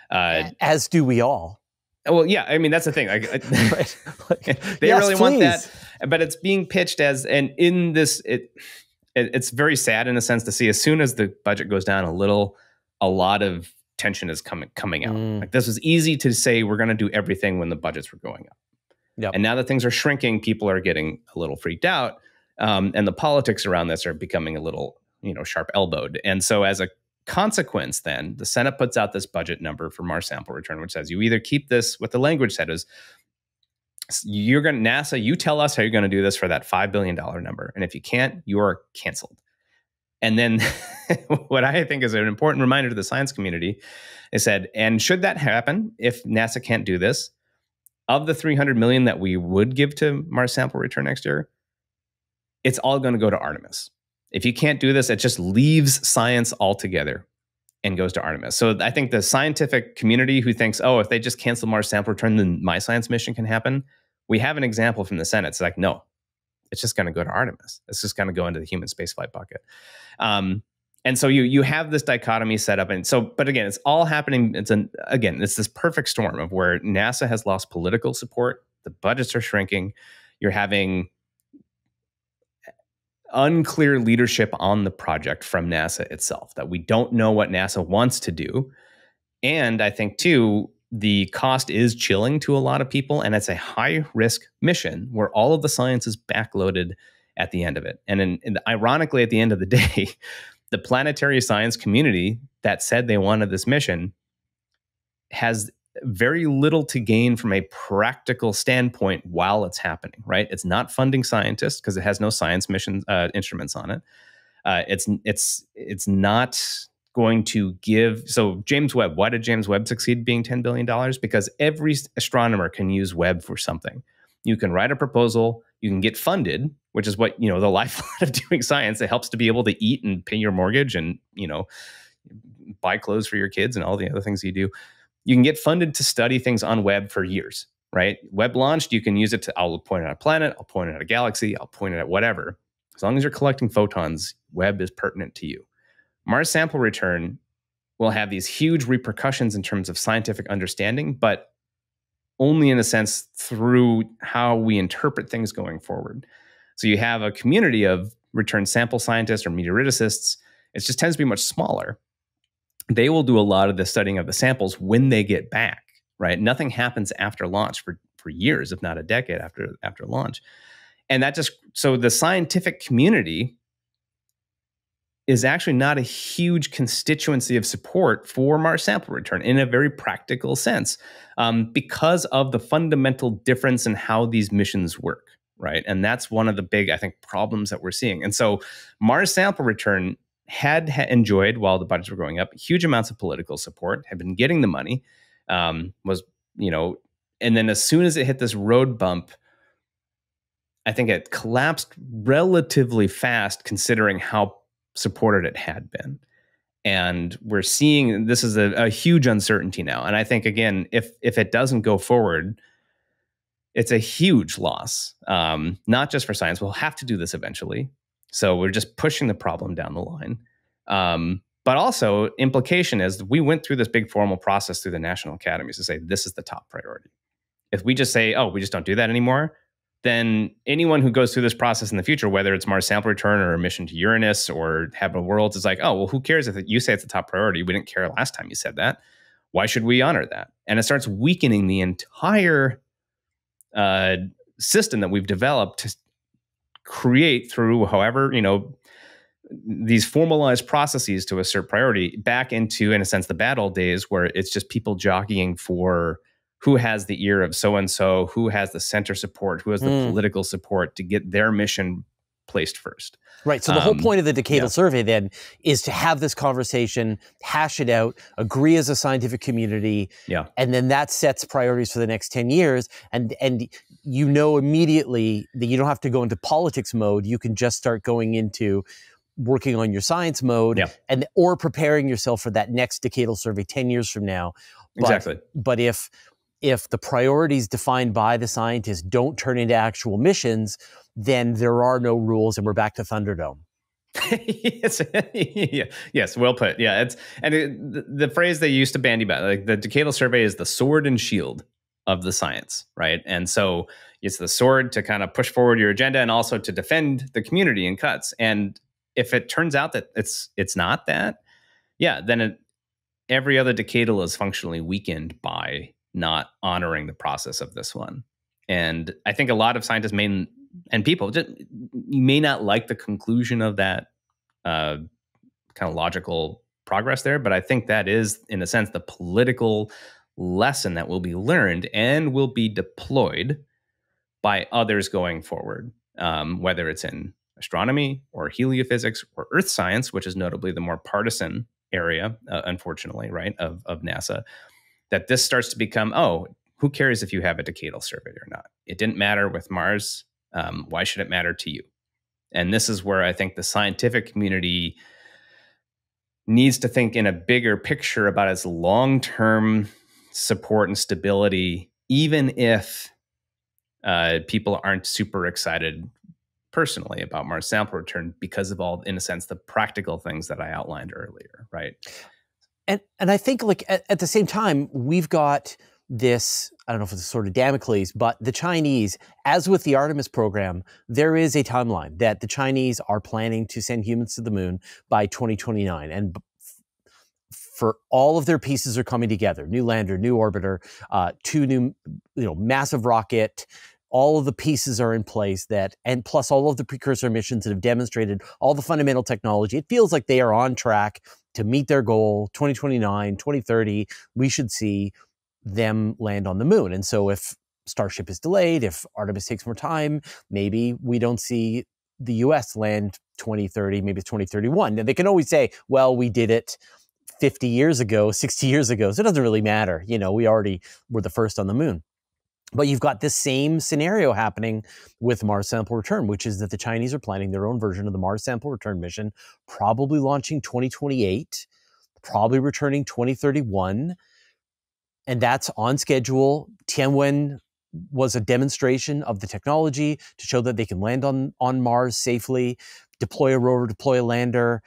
Uh, As do we all. Well, yeah, I mean that's the thing. Like, right. like they yes, really please. want that, but it's being pitched as and in this it, it, it's very sad in a sense to see as soon as the budget goes down a little, a lot of tension is coming coming out. Mm. Like this was easy to say we're going to do everything when the budgets were going up. Yep. And now that things are shrinking, people are getting a little freaked out, um, and the politics around this are becoming a little, you know, sharp elbowed. And so, as a consequence, then the Senate puts out this budget number for Mars sample return, which says you either keep this. What the language said is, you're going to NASA. You tell us how you're going to do this for that five billion dollar number, and if you can't, you are canceled. And then what I think is an important reminder to the science community is said, and should that happen, if NASA can't do this, of the 300 million that we would give to Mars sample return next year, it's all going to go to Artemis. If you can't do this, it just leaves science altogether and goes to Artemis. So I think the scientific community who thinks, oh, if they just cancel Mars sample return, then my science mission can happen. We have an example from the Senate. It's like, no, it's just going to go to Artemis. It's just going to go into the human spaceflight bucket. Um, and so you you have this dichotomy set up, and so but again, it's all happening. It's an again, it's this perfect storm of where NASA has lost political support, the budgets are shrinking, you're having unclear leadership on the project from NASA itself. That we don't know what NASA wants to do, and I think too the cost is chilling to a lot of people and it's a high risk mission where all of the science is backloaded at the end of it. And, in, ironically at the end of the day the planetary science community that said they wanted this mission has very little to gain from a practical standpoint while it's happening right? It's not funding scientists because it has no science mission uh, instruments on it. Uh, it's it's it's not going to give so James Webb, why did James Webb succeed being $10 billion? Because every astronomer can use Webb for something. You can write a proposal, you can get funded, which is what, you know, the lifeblood of doing science. It helps to be able to eat and pay your mortgage and, you know, buy clothes for your kids and all the other things you do. You can get funded to study things on Webb for years, right? Webb launched, you can use it to, I'll point at a planet, I'll point at a galaxy, I'll point it at whatever. As long as you're collecting photons, Webb is pertinent to you. Mars sample return will have these huge repercussions in terms of scientific understanding, but only in a sense through how we interpret things going forward. So you have a community of return sample scientists or meteoriticists. It just tends to be much smaller. They will do a lot of the studying of the samples when they get back, right? Nothing happens after launch for, for years, if not a decade after, after launch. And that just, so the scientific community is actually not a huge constituency of support for Mars sample return in a very practical sense um, because of the fundamental difference in how these missions work, right? And that's one of the big, I think, problems that we're seeing. And so Mars sample return had, had enjoyed, while the budgets were going up, huge amounts of political support, had been getting the money, um, was, you know, and then as soon as it hit this road bump, I think it collapsed relatively fast considering how supported it had been. And we're seeing this is a, a huge uncertainty now. And I think again, if if it doesn't go forward, it's a huge loss. Um, not just for science. We'll have to do this eventually. So we're just pushing the problem down the line. Um, but also, implication is we went through this big formal process through the national academies to say this is the top priority. If we just say, oh, we just don't do that anymore, then anyone who goes through this process in the future, whether it's Mars sample return or a mission to Uranus or habitable worlds, is like, oh, well, who cares if you say it's the top priority? We didn't care last time you said that. Why should we honor that? And it starts weakening the entire uh, system that we've developed to create through however, you know, these formalized processes to assert priority back into, in a sense, the bad old days where it's just people jockeying for who has the ear of so and so, who has the center support, who has the mm. political support to get their mission placed first. Right. So the um, whole point of the decadal yeah. survey then is to have this conversation, hash it out, agree as a scientific community. Yeah. And then that sets priorities for the next 10 years. And and you know immediately that you don't have to go into politics mode. You can just start going into working on your science mode yeah. and or preparing yourself for that next decadal survey 10 years from now. But, exactly. But if if the priorities defined by the scientists don't turn into actual missions, then there are no rules and we're back to Thunderdome. yes, yeah, yes, well put. Yeah, it's and it, the, the, phrase they used to bandy about, like the decadal survey, is the sword and shield of the science, right? And so it's the sword to kind of push forward your agenda and also to defend the community in cuts. And if it turns out that it's it's not that, yeah, then it, every other decadal is functionally weakened by not honoring the process of this one. And I think a lot of scientists may and people just, you may not like the conclusion of that uh, kind of logical progress there, but I think that is, in a sense, the political lesson that will be learned and will be deployed by others going forward, um, whether it's in astronomy or heliophysics or earth science, which is notably the more partisan area, uh, unfortunately, right, of, of NASA that this starts to become oh who cares if you have a decadal survey or not? It didn't matter with mars um, why should it matter to you? And this is where i think the scientific community needs to think in a bigger picture about its long-term support and stability even if uh, people aren't super excited personally about mars sample return because of all in a sense the practical things that i outlined earlier right and and I think like at, at, the same time we've got this I don't know if it's sword of Damocles, but the Chinese, as with the Artemis program, there is a timeline that the Chinese are planning to send humans to the moon by 2029, and for all of their pieces are coming together: new lander, new orbiter, uh, two new, you know, massive rocket. All of the pieces are in place that, and plus all of the precursor missions that have demonstrated all the fundamental technology. It feels like they are on track to meet their goal 2029 2030 we should see them land on the moon. And so if starship is delayed if artemis takes more time maybe we don't see the us land 2030 maybe it's 2031 now they can always say well we did it 50 years ago 60 years ago. So it doesn't really matter. You know we already were the first on the moon but you've got this same scenario happening with Mars Sample Return, which is that the Chinese are planning their own version of the Mars Sample Return mission, probably launching 2028, probably returning 2031. And that's on schedule. Tianwen was a demonstration of the technology to show that they can land on, on Mars safely, deploy a rover, deploy a lander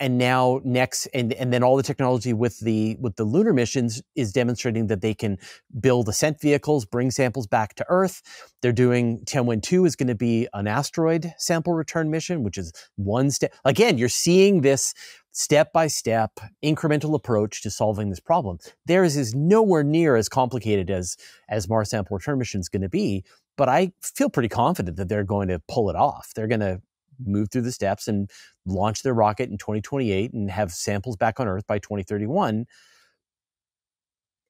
and now next and and then all the technology with the with the lunar missions is demonstrating that they can build ascent vehicles bring samples back to earth. They're doing tianwen 2 is going to be an asteroid sample return mission which is one step again you're seeing this step by step incremental approach to solving this problem. Theirs is nowhere near as complicated as as mars sample return mission is going to be but i feel pretty confident that they're going to pull it off. They're going to move through the steps and launch their rocket in 2028 and have samples back on Earth by 2031.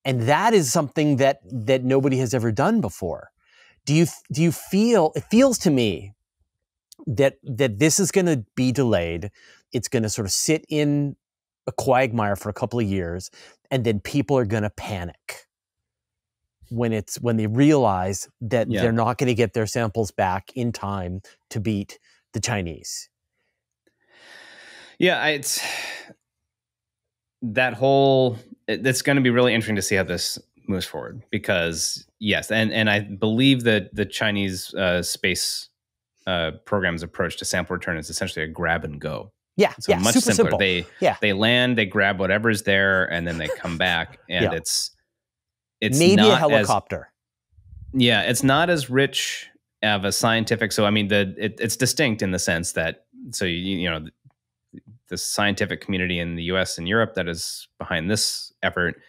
And that is something that that nobody has ever done before. Do you do you feel it feels to me that that this is going to be delayed. It's going to sort of sit in a quagmire for a couple of years and then people are going to panic. when it's when they realize that yeah. they're not going to get their samples back in time to beat the Chinese. Yeah, it's that whole. It's going to be really interesting to see how this moves forward because yes, and and I believe that the Chinese uh, space uh, program's approach to sample return is essentially a grab and go. Yeah, so yeah, much simpler. Simple. They yeah. they land, they grab whatever's there, and then they come back, and yeah. it's it's maybe a helicopter. As, yeah, it's not as rich of a scientific. So I mean, the it, it's distinct in the sense that so you you know the scientific community in the U.S. and Europe that is behind this effort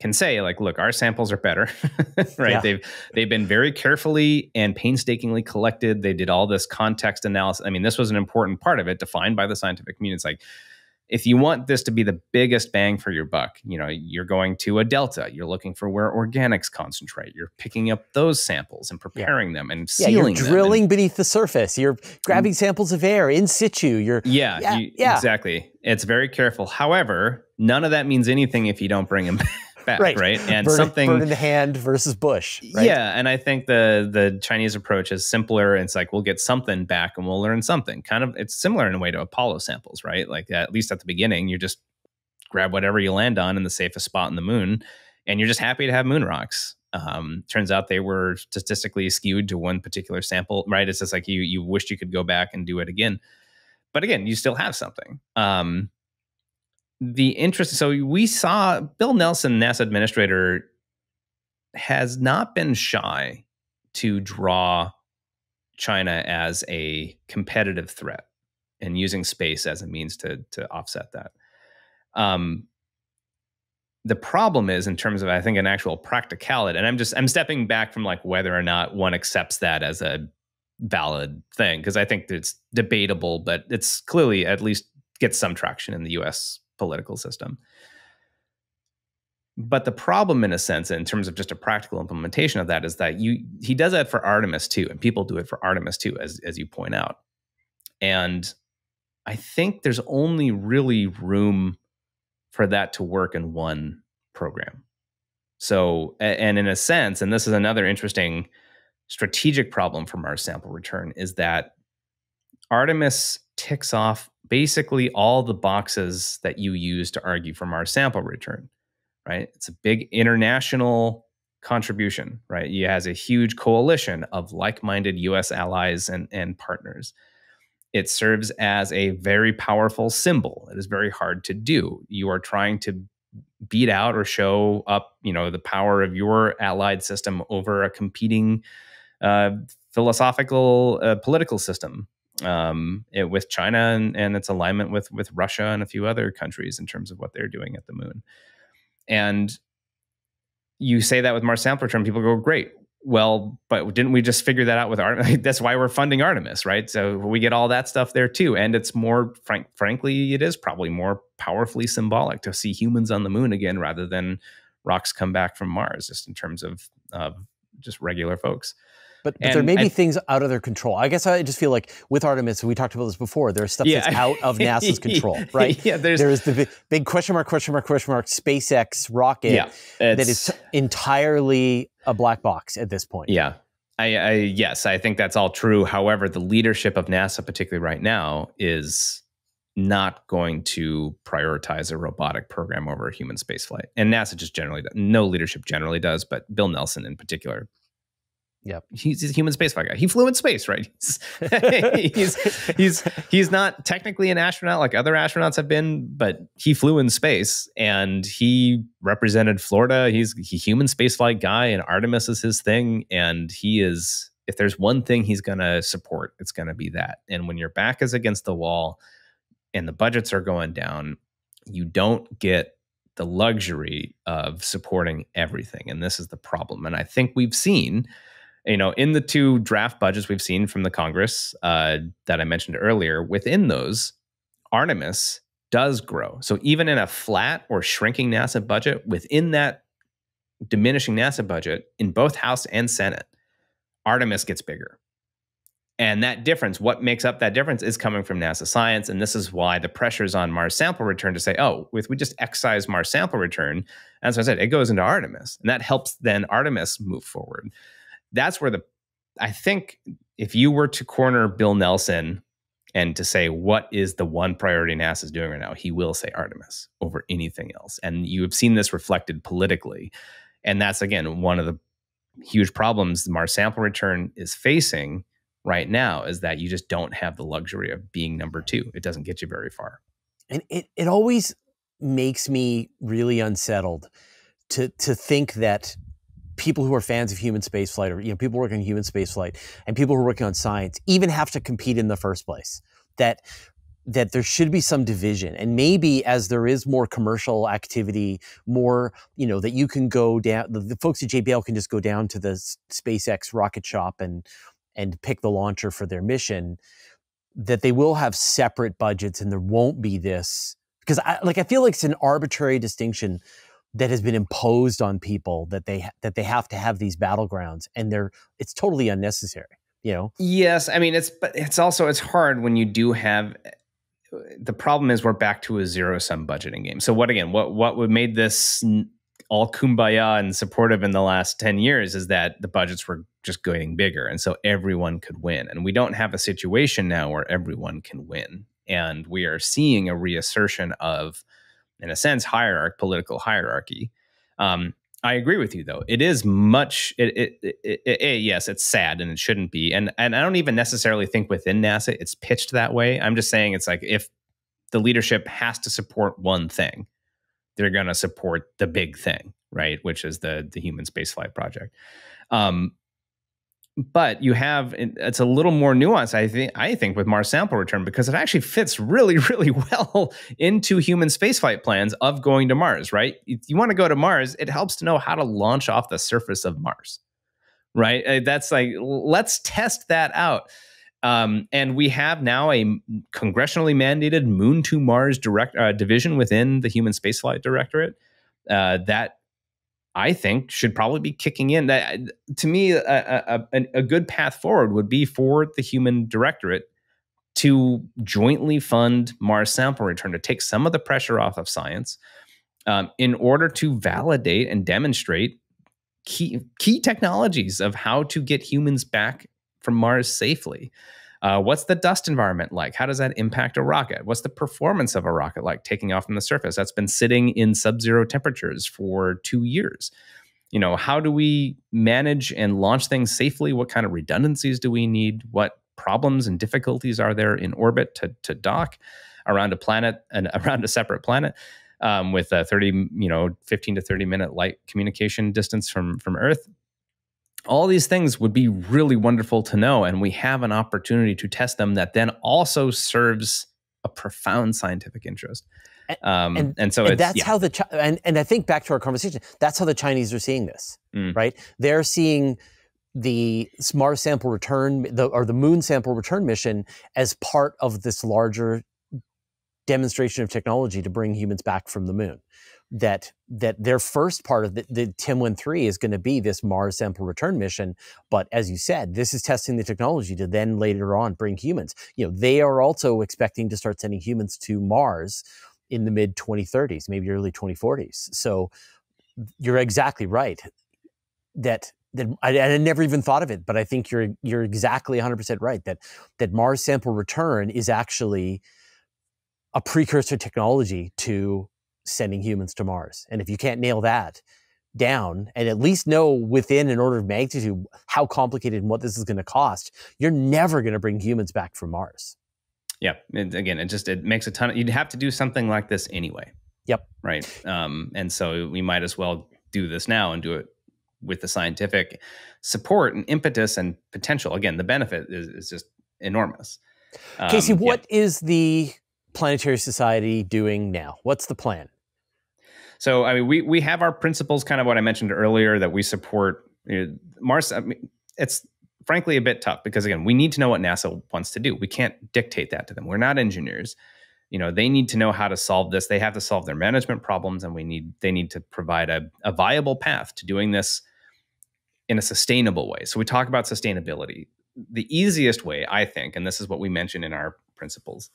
can say like look our samples are better right yeah. they've they've been very carefully and painstakingly collected they did all this context analysis i mean this was an important part of it defined by the scientific community it's like if you want this to be the biggest bang for your buck you know you're going to a delta you're looking for where organics concentrate you're picking up those samples and preparing yeah. them and sealing yeah, you're drilling and, beneath the surface you're grabbing mm. samples of air in situ you're yeah, yeah, you, yeah exactly it's very careful however none of that means anything if you don't bring them back back, right? right? And bird, something bird in the hand versus bush. Right? Yeah, and I think the the Chinese approach is simpler. It's like we'll get something back and we'll learn something. Kind of, it's similar in a way to Apollo samples, right? Like at least at the beginning, you just grab whatever you land on in the safest spot in the moon, and you're just happy to have moon rocks. Um, turns out they were statistically skewed to one particular sample, right? It's just like you you wished you could go back and do it again, but again, you still have something. Um, the interest so we saw bill nelson nasa administrator has not been shy to draw china as a competitive threat and using space as a means to to offset that. Um, the problem is in terms of i think an actual practicality and i'm just i'm stepping back from like whether or not one accepts that as a valid thing because i think it's debatable but it's clearly at least gets some traction in the us political system. But the problem, in a sense, in terms of just a practical implementation of that, is that you he does that for Artemis too, and people do it for Artemis too, as as you point out. And I think there's only really room for that to work in one program. So, and in a sense, and this is another interesting strategic problem from our sample return, is that Artemis ticks off basically all the boxes that you use to argue from our sample return, right? It's a big international contribution, right? It has a huge coalition of like-minded US allies and, and partners. It serves as a very powerful symbol. It is very hard to do. You are trying to beat out or show up, you know, the power of your allied system over a competing uh, philosophical uh, political system um, it, with China and, and its alignment with with Russia and a few other countries in terms of what they're doing at the moon. And you say that with Mars sample return, people go, "Great, well, but didn't we just figure that out with Artemis? That's why we're funding Artemis, right? So we get all that stuff there too. And it's more, frank, frankly, it is probably more powerfully symbolic to see humans on the moon again rather than rocks come back from Mars, just in terms of uh, just regular folks. But, but there may be things out of their control. I guess I just feel like with Artemis, we talked about this before. There's stuff yeah. that's out of NASA's control, right? yeah, there's, there's the big question mark, question mark, question mark, SpaceX rocket yeah, that is entirely a black box at this point. Yeah. I, I, yes, I think that's all true. However, the leadership of NASA, particularly right now, is not going to prioritize a robotic program over a human spaceflight. And NASA just generally, no leadership generally does, but Bill Nelson in particular Yep. He's a human spaceflight guy. He flew in space, right? He's, he's, he's he's not technically an astronaut like other astronauts have been, but he flew in space and he represented Florida. He's a human spaceflight guy, and Artemis is his thing. And he is, if there's one thing he's going to support, it's going to be that. And when your back is against the wall and the budgets are going down, you don't get the luxury of supporting everything. And this is the problem. And I think we've seen you know, in the two draft budgets we've seen from the Congress uh, that I mentioned earlier, within those, Artemis does grow. So even in a flat or shrinking NASA budget, within that diminishing NASA budget, in both House and Senate, Artemis gets bigger. And that difference, what makes up that difference, is coming from NASA science. And this is why the pressures on Mars sample return to say, oh, if we just excise Mars sample return As I said, it goes into Artemis, and that helps then Artemis move forward. That's where the I think if you were to corner Bill Nelson and to say what is the one priority NASA is doing right now, he will say Artemis over anything else. And you have seen this reflected politically. And that's again one of the huge problems the Mars sample return is facing right now is that you just don't have the luxury of being number two. It doesn't get you very far. And it, it always makes me really unsettled to to think that people who are fans of human spaceflight or you know people working on human spaceflight and people who are working on science even have to compete in the first place. That that there should be some division and maybe as there is more commercial activity more you know that you can go down the, the, folks at jpl can just go down to the spacex rocket shop and and pick the launcher for their mission that they will have separate budgets and there won't be this because I like I feel like it's an arbitrary distinction that has been imposed on people that they that they have to have these battlegrounds and they're it's totally unnecessary you know? Yes i mean it's but it's also it's hard when you do have eh, the problem is we're back to a zero sum budgeting game. So what again what what would made this all kumbaya and supportive in the last 10 years is that the budgets were just getting bigger and so everyone could win. And we don't have a situation now where everyone can win and we are seeing a reassertion of in a sense hierarchy political hierarchy um, I agree with you though. It is much. It, it, it, it, yes, it's sad and it shouldn't be. And and I don't even necessarily think within NASA it's pitched that way. I'm just saying it's like if the leadership has to support one thing, they're going to support the big thing, right? Which is the the human spaceflight project. Um, but you have it's a little more nuanced i think i think with mars sample return because it actually fits really really well into human spaceflight plans of going to mars right? If you want to go to mars it helps to know how to launch off the surface of mars right? Uh, that's like let's test that out. Um, and we have now a congressionally mandated moon to mars direct uh, division within the human spaceflight directorate uh, that I think should probably be kicking in. That to me, a, a, a, good path forward would be for the human directorate to jointly fund Mars sample return to take some of the pressure off of science um, in order to validate and demonstrate key key technologies of how to get humans back from Mars safely. Uh, what's the dust environment like? How does that impact a rocket? What's the performance of a rocket like taking off from the surface? That's been sitting in sub zero temperatures for two years. You know, how do we manage and launch things safely? What kind of redundancies do we need? What problems and difficulties are there in orbit to, to dock around a planet and around a separate planet? Um, with a 30, you know, 15 to 30 minute light communication distance from from Earth all these things would be really wonderful to know and we have an opportunity to test them that then also serves a profound scientific interest um, and, and, so and that's yeah. how the and, and i think back to our conversation that's how the chinese are seeing this mm. right they're seeing the mars sample return the, or the moon sample return mission as part of this larger demonstration of technology to bring humans back from the moon that that their first part of the, the Tianwen 3 is going to be this Mars sample return mission. But as you said, this is testing the technology to then later on bring humans. You know, they are also expecting to start sending humans to Mars in the mid 2030s, maybe early 2040s. So you're exactly right that that I, I, never even thought of it, but I think you're you're exactly 100% right that that Mars sample return is actually a precursor technology to sending humans to Mars. And if you can't nail that down and at least know within an order of magnitude how complicated and what this is going to cost, you're never going to bring humans back from Mars. Yeah. Again, it just it makes a ton of you'd have to do something like this anyway. Yep. Right. Um, and so we might as well do this now and do it with the scientific support and impetus and potential. Again, the benefit is, is just enormous. Um, Casey, what yeah. is the Planetary Society doing now? What's the plan? So, I mean, we we have our principles, kind of what I mentioned earlier, that we support. You know, Mars, I mean, it's frankly a bit tough because again, we need to know what NASA wants to do. We can't dictate that to them. We're not engineers. You know, they need to know how to solve this. They have to solve their management problems, and we need they need to provide a, a viable path to doing this in a sustainable way. So we talk about sustainability. The easiest way, I think, and this is what we mentioned in our principles,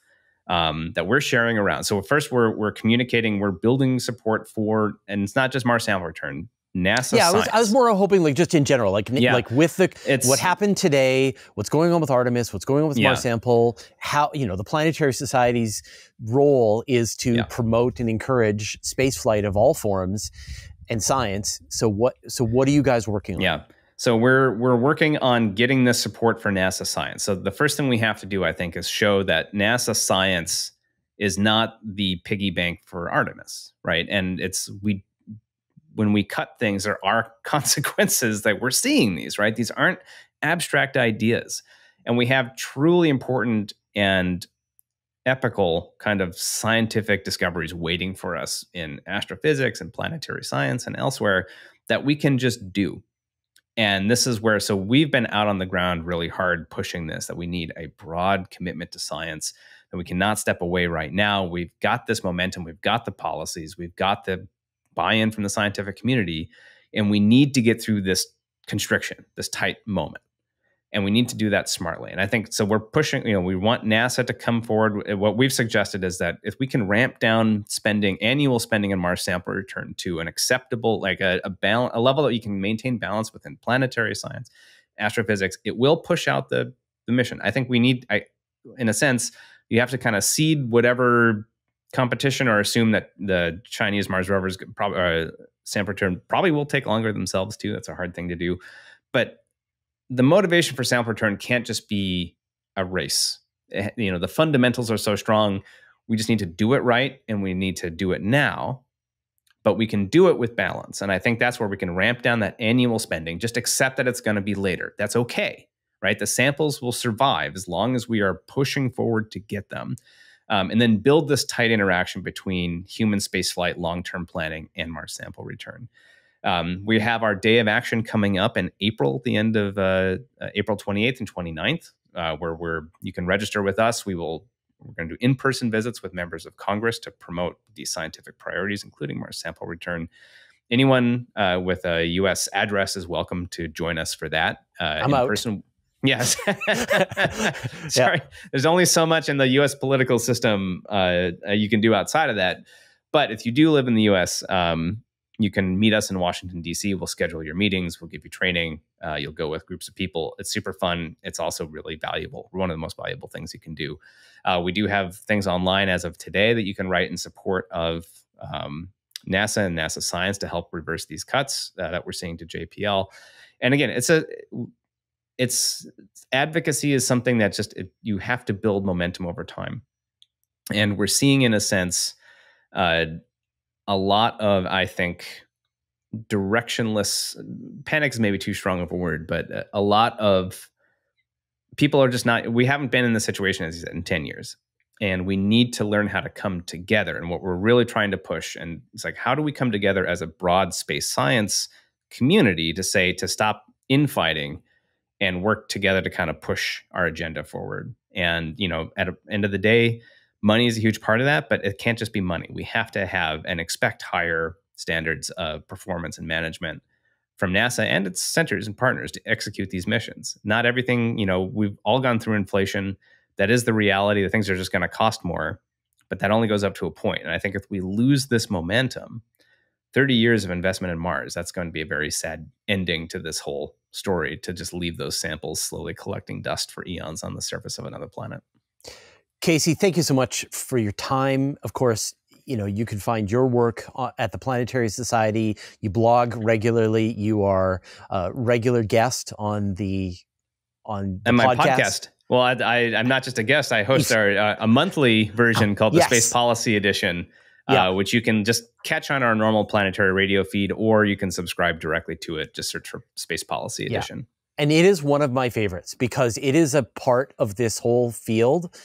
um, that we're sharing around. So first, we're we're communicating, we're building support for, and it's not just Mars sample return. NASA. Yeah, I was, I was, more hoping like just in general, like yeah. like with the it's, what happened today, what's going on with Artemis, what's going on with yeah. Mars Sample, how you know the Planetary Society's role is to yeah. promote and encourage space flight of all forms and science. So what so what are you guys working on? Yeah. So we're we're working on getting this support for NASA science. So the first thing we have to do, I think, is show that NASA science is not the piggy bank for Artemis, right? And it's we when we cut things, there are consequences that we're seeing these, right? These aren't abstract ideas. And we have truly important and epical kind of scientific discoveries waiting for us in astrophysics and planetary science and elsewhere that we can just do. And this is where, so we've been out on the ground really hard pushing this that we need a broad commitment to science, that we cannot step away right now. We've got this momentum, we've got the policies, we've got the buy-in from the scientific community and we need to get through this constriction this tight moment and we need to do that smartly. And i think so we're pushing you know we want nasa to come forward. What we've suggested is that if we can ramp down spending annual spending in mars sample return to an acceptable like a, a, balance, a level that you can maintain balance within planetary science astrophysics it will push out the the mission. I think we need i in a sense you have to kind of cede whatever competition or assume that the Chinese Mars rovers probably uh, sample return probably will take longer themselves too. That's a hard thing to do, but the motivation for sample return can't just be a race. Eh, you know, the fundamentals are so strong. We just need to do it right, and we need to do it now. But we can do it with balance, and I think that's where we can ramp down that annual spending. Just accept that it's going to be later. That's okay, right? The samples will survive as long as we are pushing forward to get them um, and then build this tight interaction between human spaceflight, long term planning, and Mars sample return. Um, we have our day of action coming up in April, the end of uh, uh, April 28th and 29th, uh, where we're you can register with us. We will we're going to do in-person visits with members of Congress to promote these scientific priorities, including Mars sample return. Anyone uh, with a U.S. address is welcome to join us for that. Uh, I'm in out. person. Yes. Sorry. Yeah. There's only so much in the US political system uh, uh, you can do outside of that. But if you do live in the US, um, you can meet us in Washington, D.C. We'll schedule your meetings. We'll give you training. Uh, you'll go with groups of people. It's super fun. It's also really valuable. One of the most valuable things you can do. Uh, we do have things online as of today that you can write in support of um, NASA and NASA science to help reverse these cuts uh, that we're seeing to JPL. And again, it's a it's advocacy is something that just it, you have to build momentum over time and we're seeing in a sense uh, a lot of i think directionless panic is maybe too strong of a word but uh, a lot of people are just not we haven't been in this situation as you said in 10 years and we need to learn how to come together and what we're really trying to push and it's like how do we come together as a broad space science community to say to stop infighting and work together to kind of push our agenda forward. And, you know, at the end of the day, money is a huge part of that, but it can't just be money. We have to have and expect higher standards of performance and management from NASA and its centers and partners to execute these missions. Not everything, you know, we've all gone through inflation. That is the reality. The things are just going to cost more, but that only goes up to a point. And I think if we lose this momentum, 30 years of investment in Mars, that's going to be a very sad ending to this whole story to just leave those samples slowly collecting dust for eons on the surface of another planet. Casey, thank you so much for your time. Of course, you know, you can find your work uh, at the Planetary Society. You blog regularly. You are a regular guest on the on the and my podcast. podcast. Well, I, am not just a guest. I host our uh, a monthly version called the yes. Space Policy Edition, yeah. uh, which you can just catch on our normal planetary radio feed, or you can subscribe directly to it. Just search for Space Policy Edition. Yeah. And it is one of my favorites because it is a part of this whole field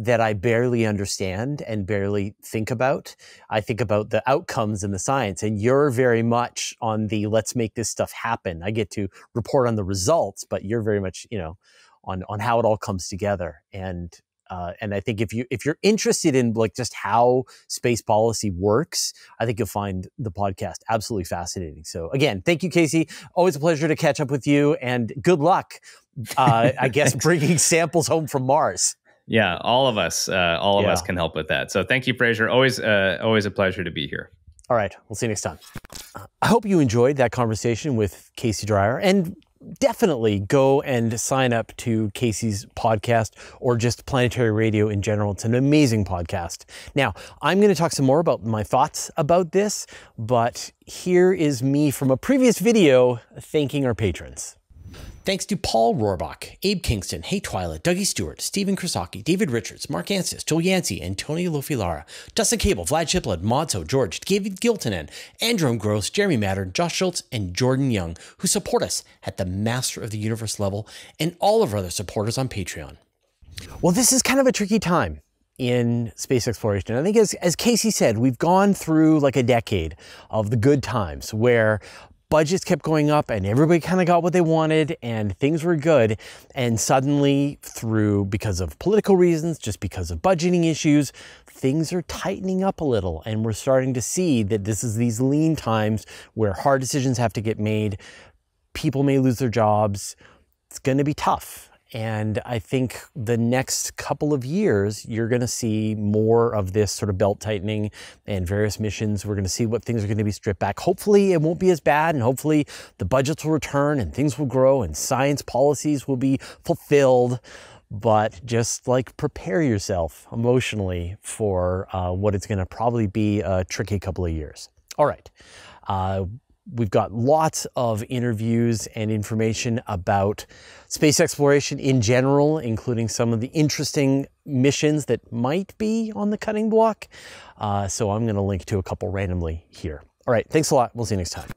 that I barely understand and barely think about. I think about the outcomes and the science, and you're very much on the let's make this stuff happen. I get to report on the results, but you're very much, you know, on on how it all comes together. And uh, and I think if you if you're interested in like just how space policy works, I think you'll find the podcast absolutely fascinating. So again, thank you, Casey. Always a pleasure to catch up with you, and good luck. Uh, I guess bringing samples home from Mars. Yeah, all of us, uh, all of yeah. us can help with that. So thank you, Fraser. Always, uh, always a pleasure to be here. All right, we'll see you next time. I hope you enjoyed that conversation with Casey Dreier, and definitely go and sign up to Casey's podcast or just Planetary Radio in general. It's an amazing podcast. Now, I'm going to talk some more about my thoughts about this, but here is me from a previous video thanking our patrons. Thanks to Paul Rohrbach, Abe Kingston, Hey Twilight, Dougie Stewart, Stephen Krasaki, David Richards, Mark Ansis, Joel Yancey, Antonio Lofilara, Dustin Cable, Vlad Chiplett, Modso, George, David Giltonen, Andrew Gross, Jeremy Mattern, Josh Schultz, and Jordan Young, who support us at the Master of the Universe level, and all of our other supporters on Patreon. Well, this is kind of a tricky time in space exploration. I think as, as Casey said, we've gone through like a decade of the good times where budgets kept going up and everybody kind of got what they wanted and things were good. And suddenly through, because of political reasons, just because of budgeting issues, things are tightening up a little. And we're starting to see that this is these lean times where hard decisions have to get made. People may lose their jobs. It's going to be tough. And I think the next couple of years, you're going to see more of this sort of belt tightening and various missions. We're going to see what things are going to be stripped back. Hopefully, it won't be as bad, and hopefully, the budgets will return and things will grow and science policies will be fulfilled. But just like prepare yourself emotionally for uh, what it's going to probably be a tricky couple of years. All right. Uh, We've got lots of interviews and information about space exploration in general, including some of the interesting missions that might be on the cutting block. Uh, so I'm going to link to a couple randomly here. All right, thanks a lot. We'll see you next time.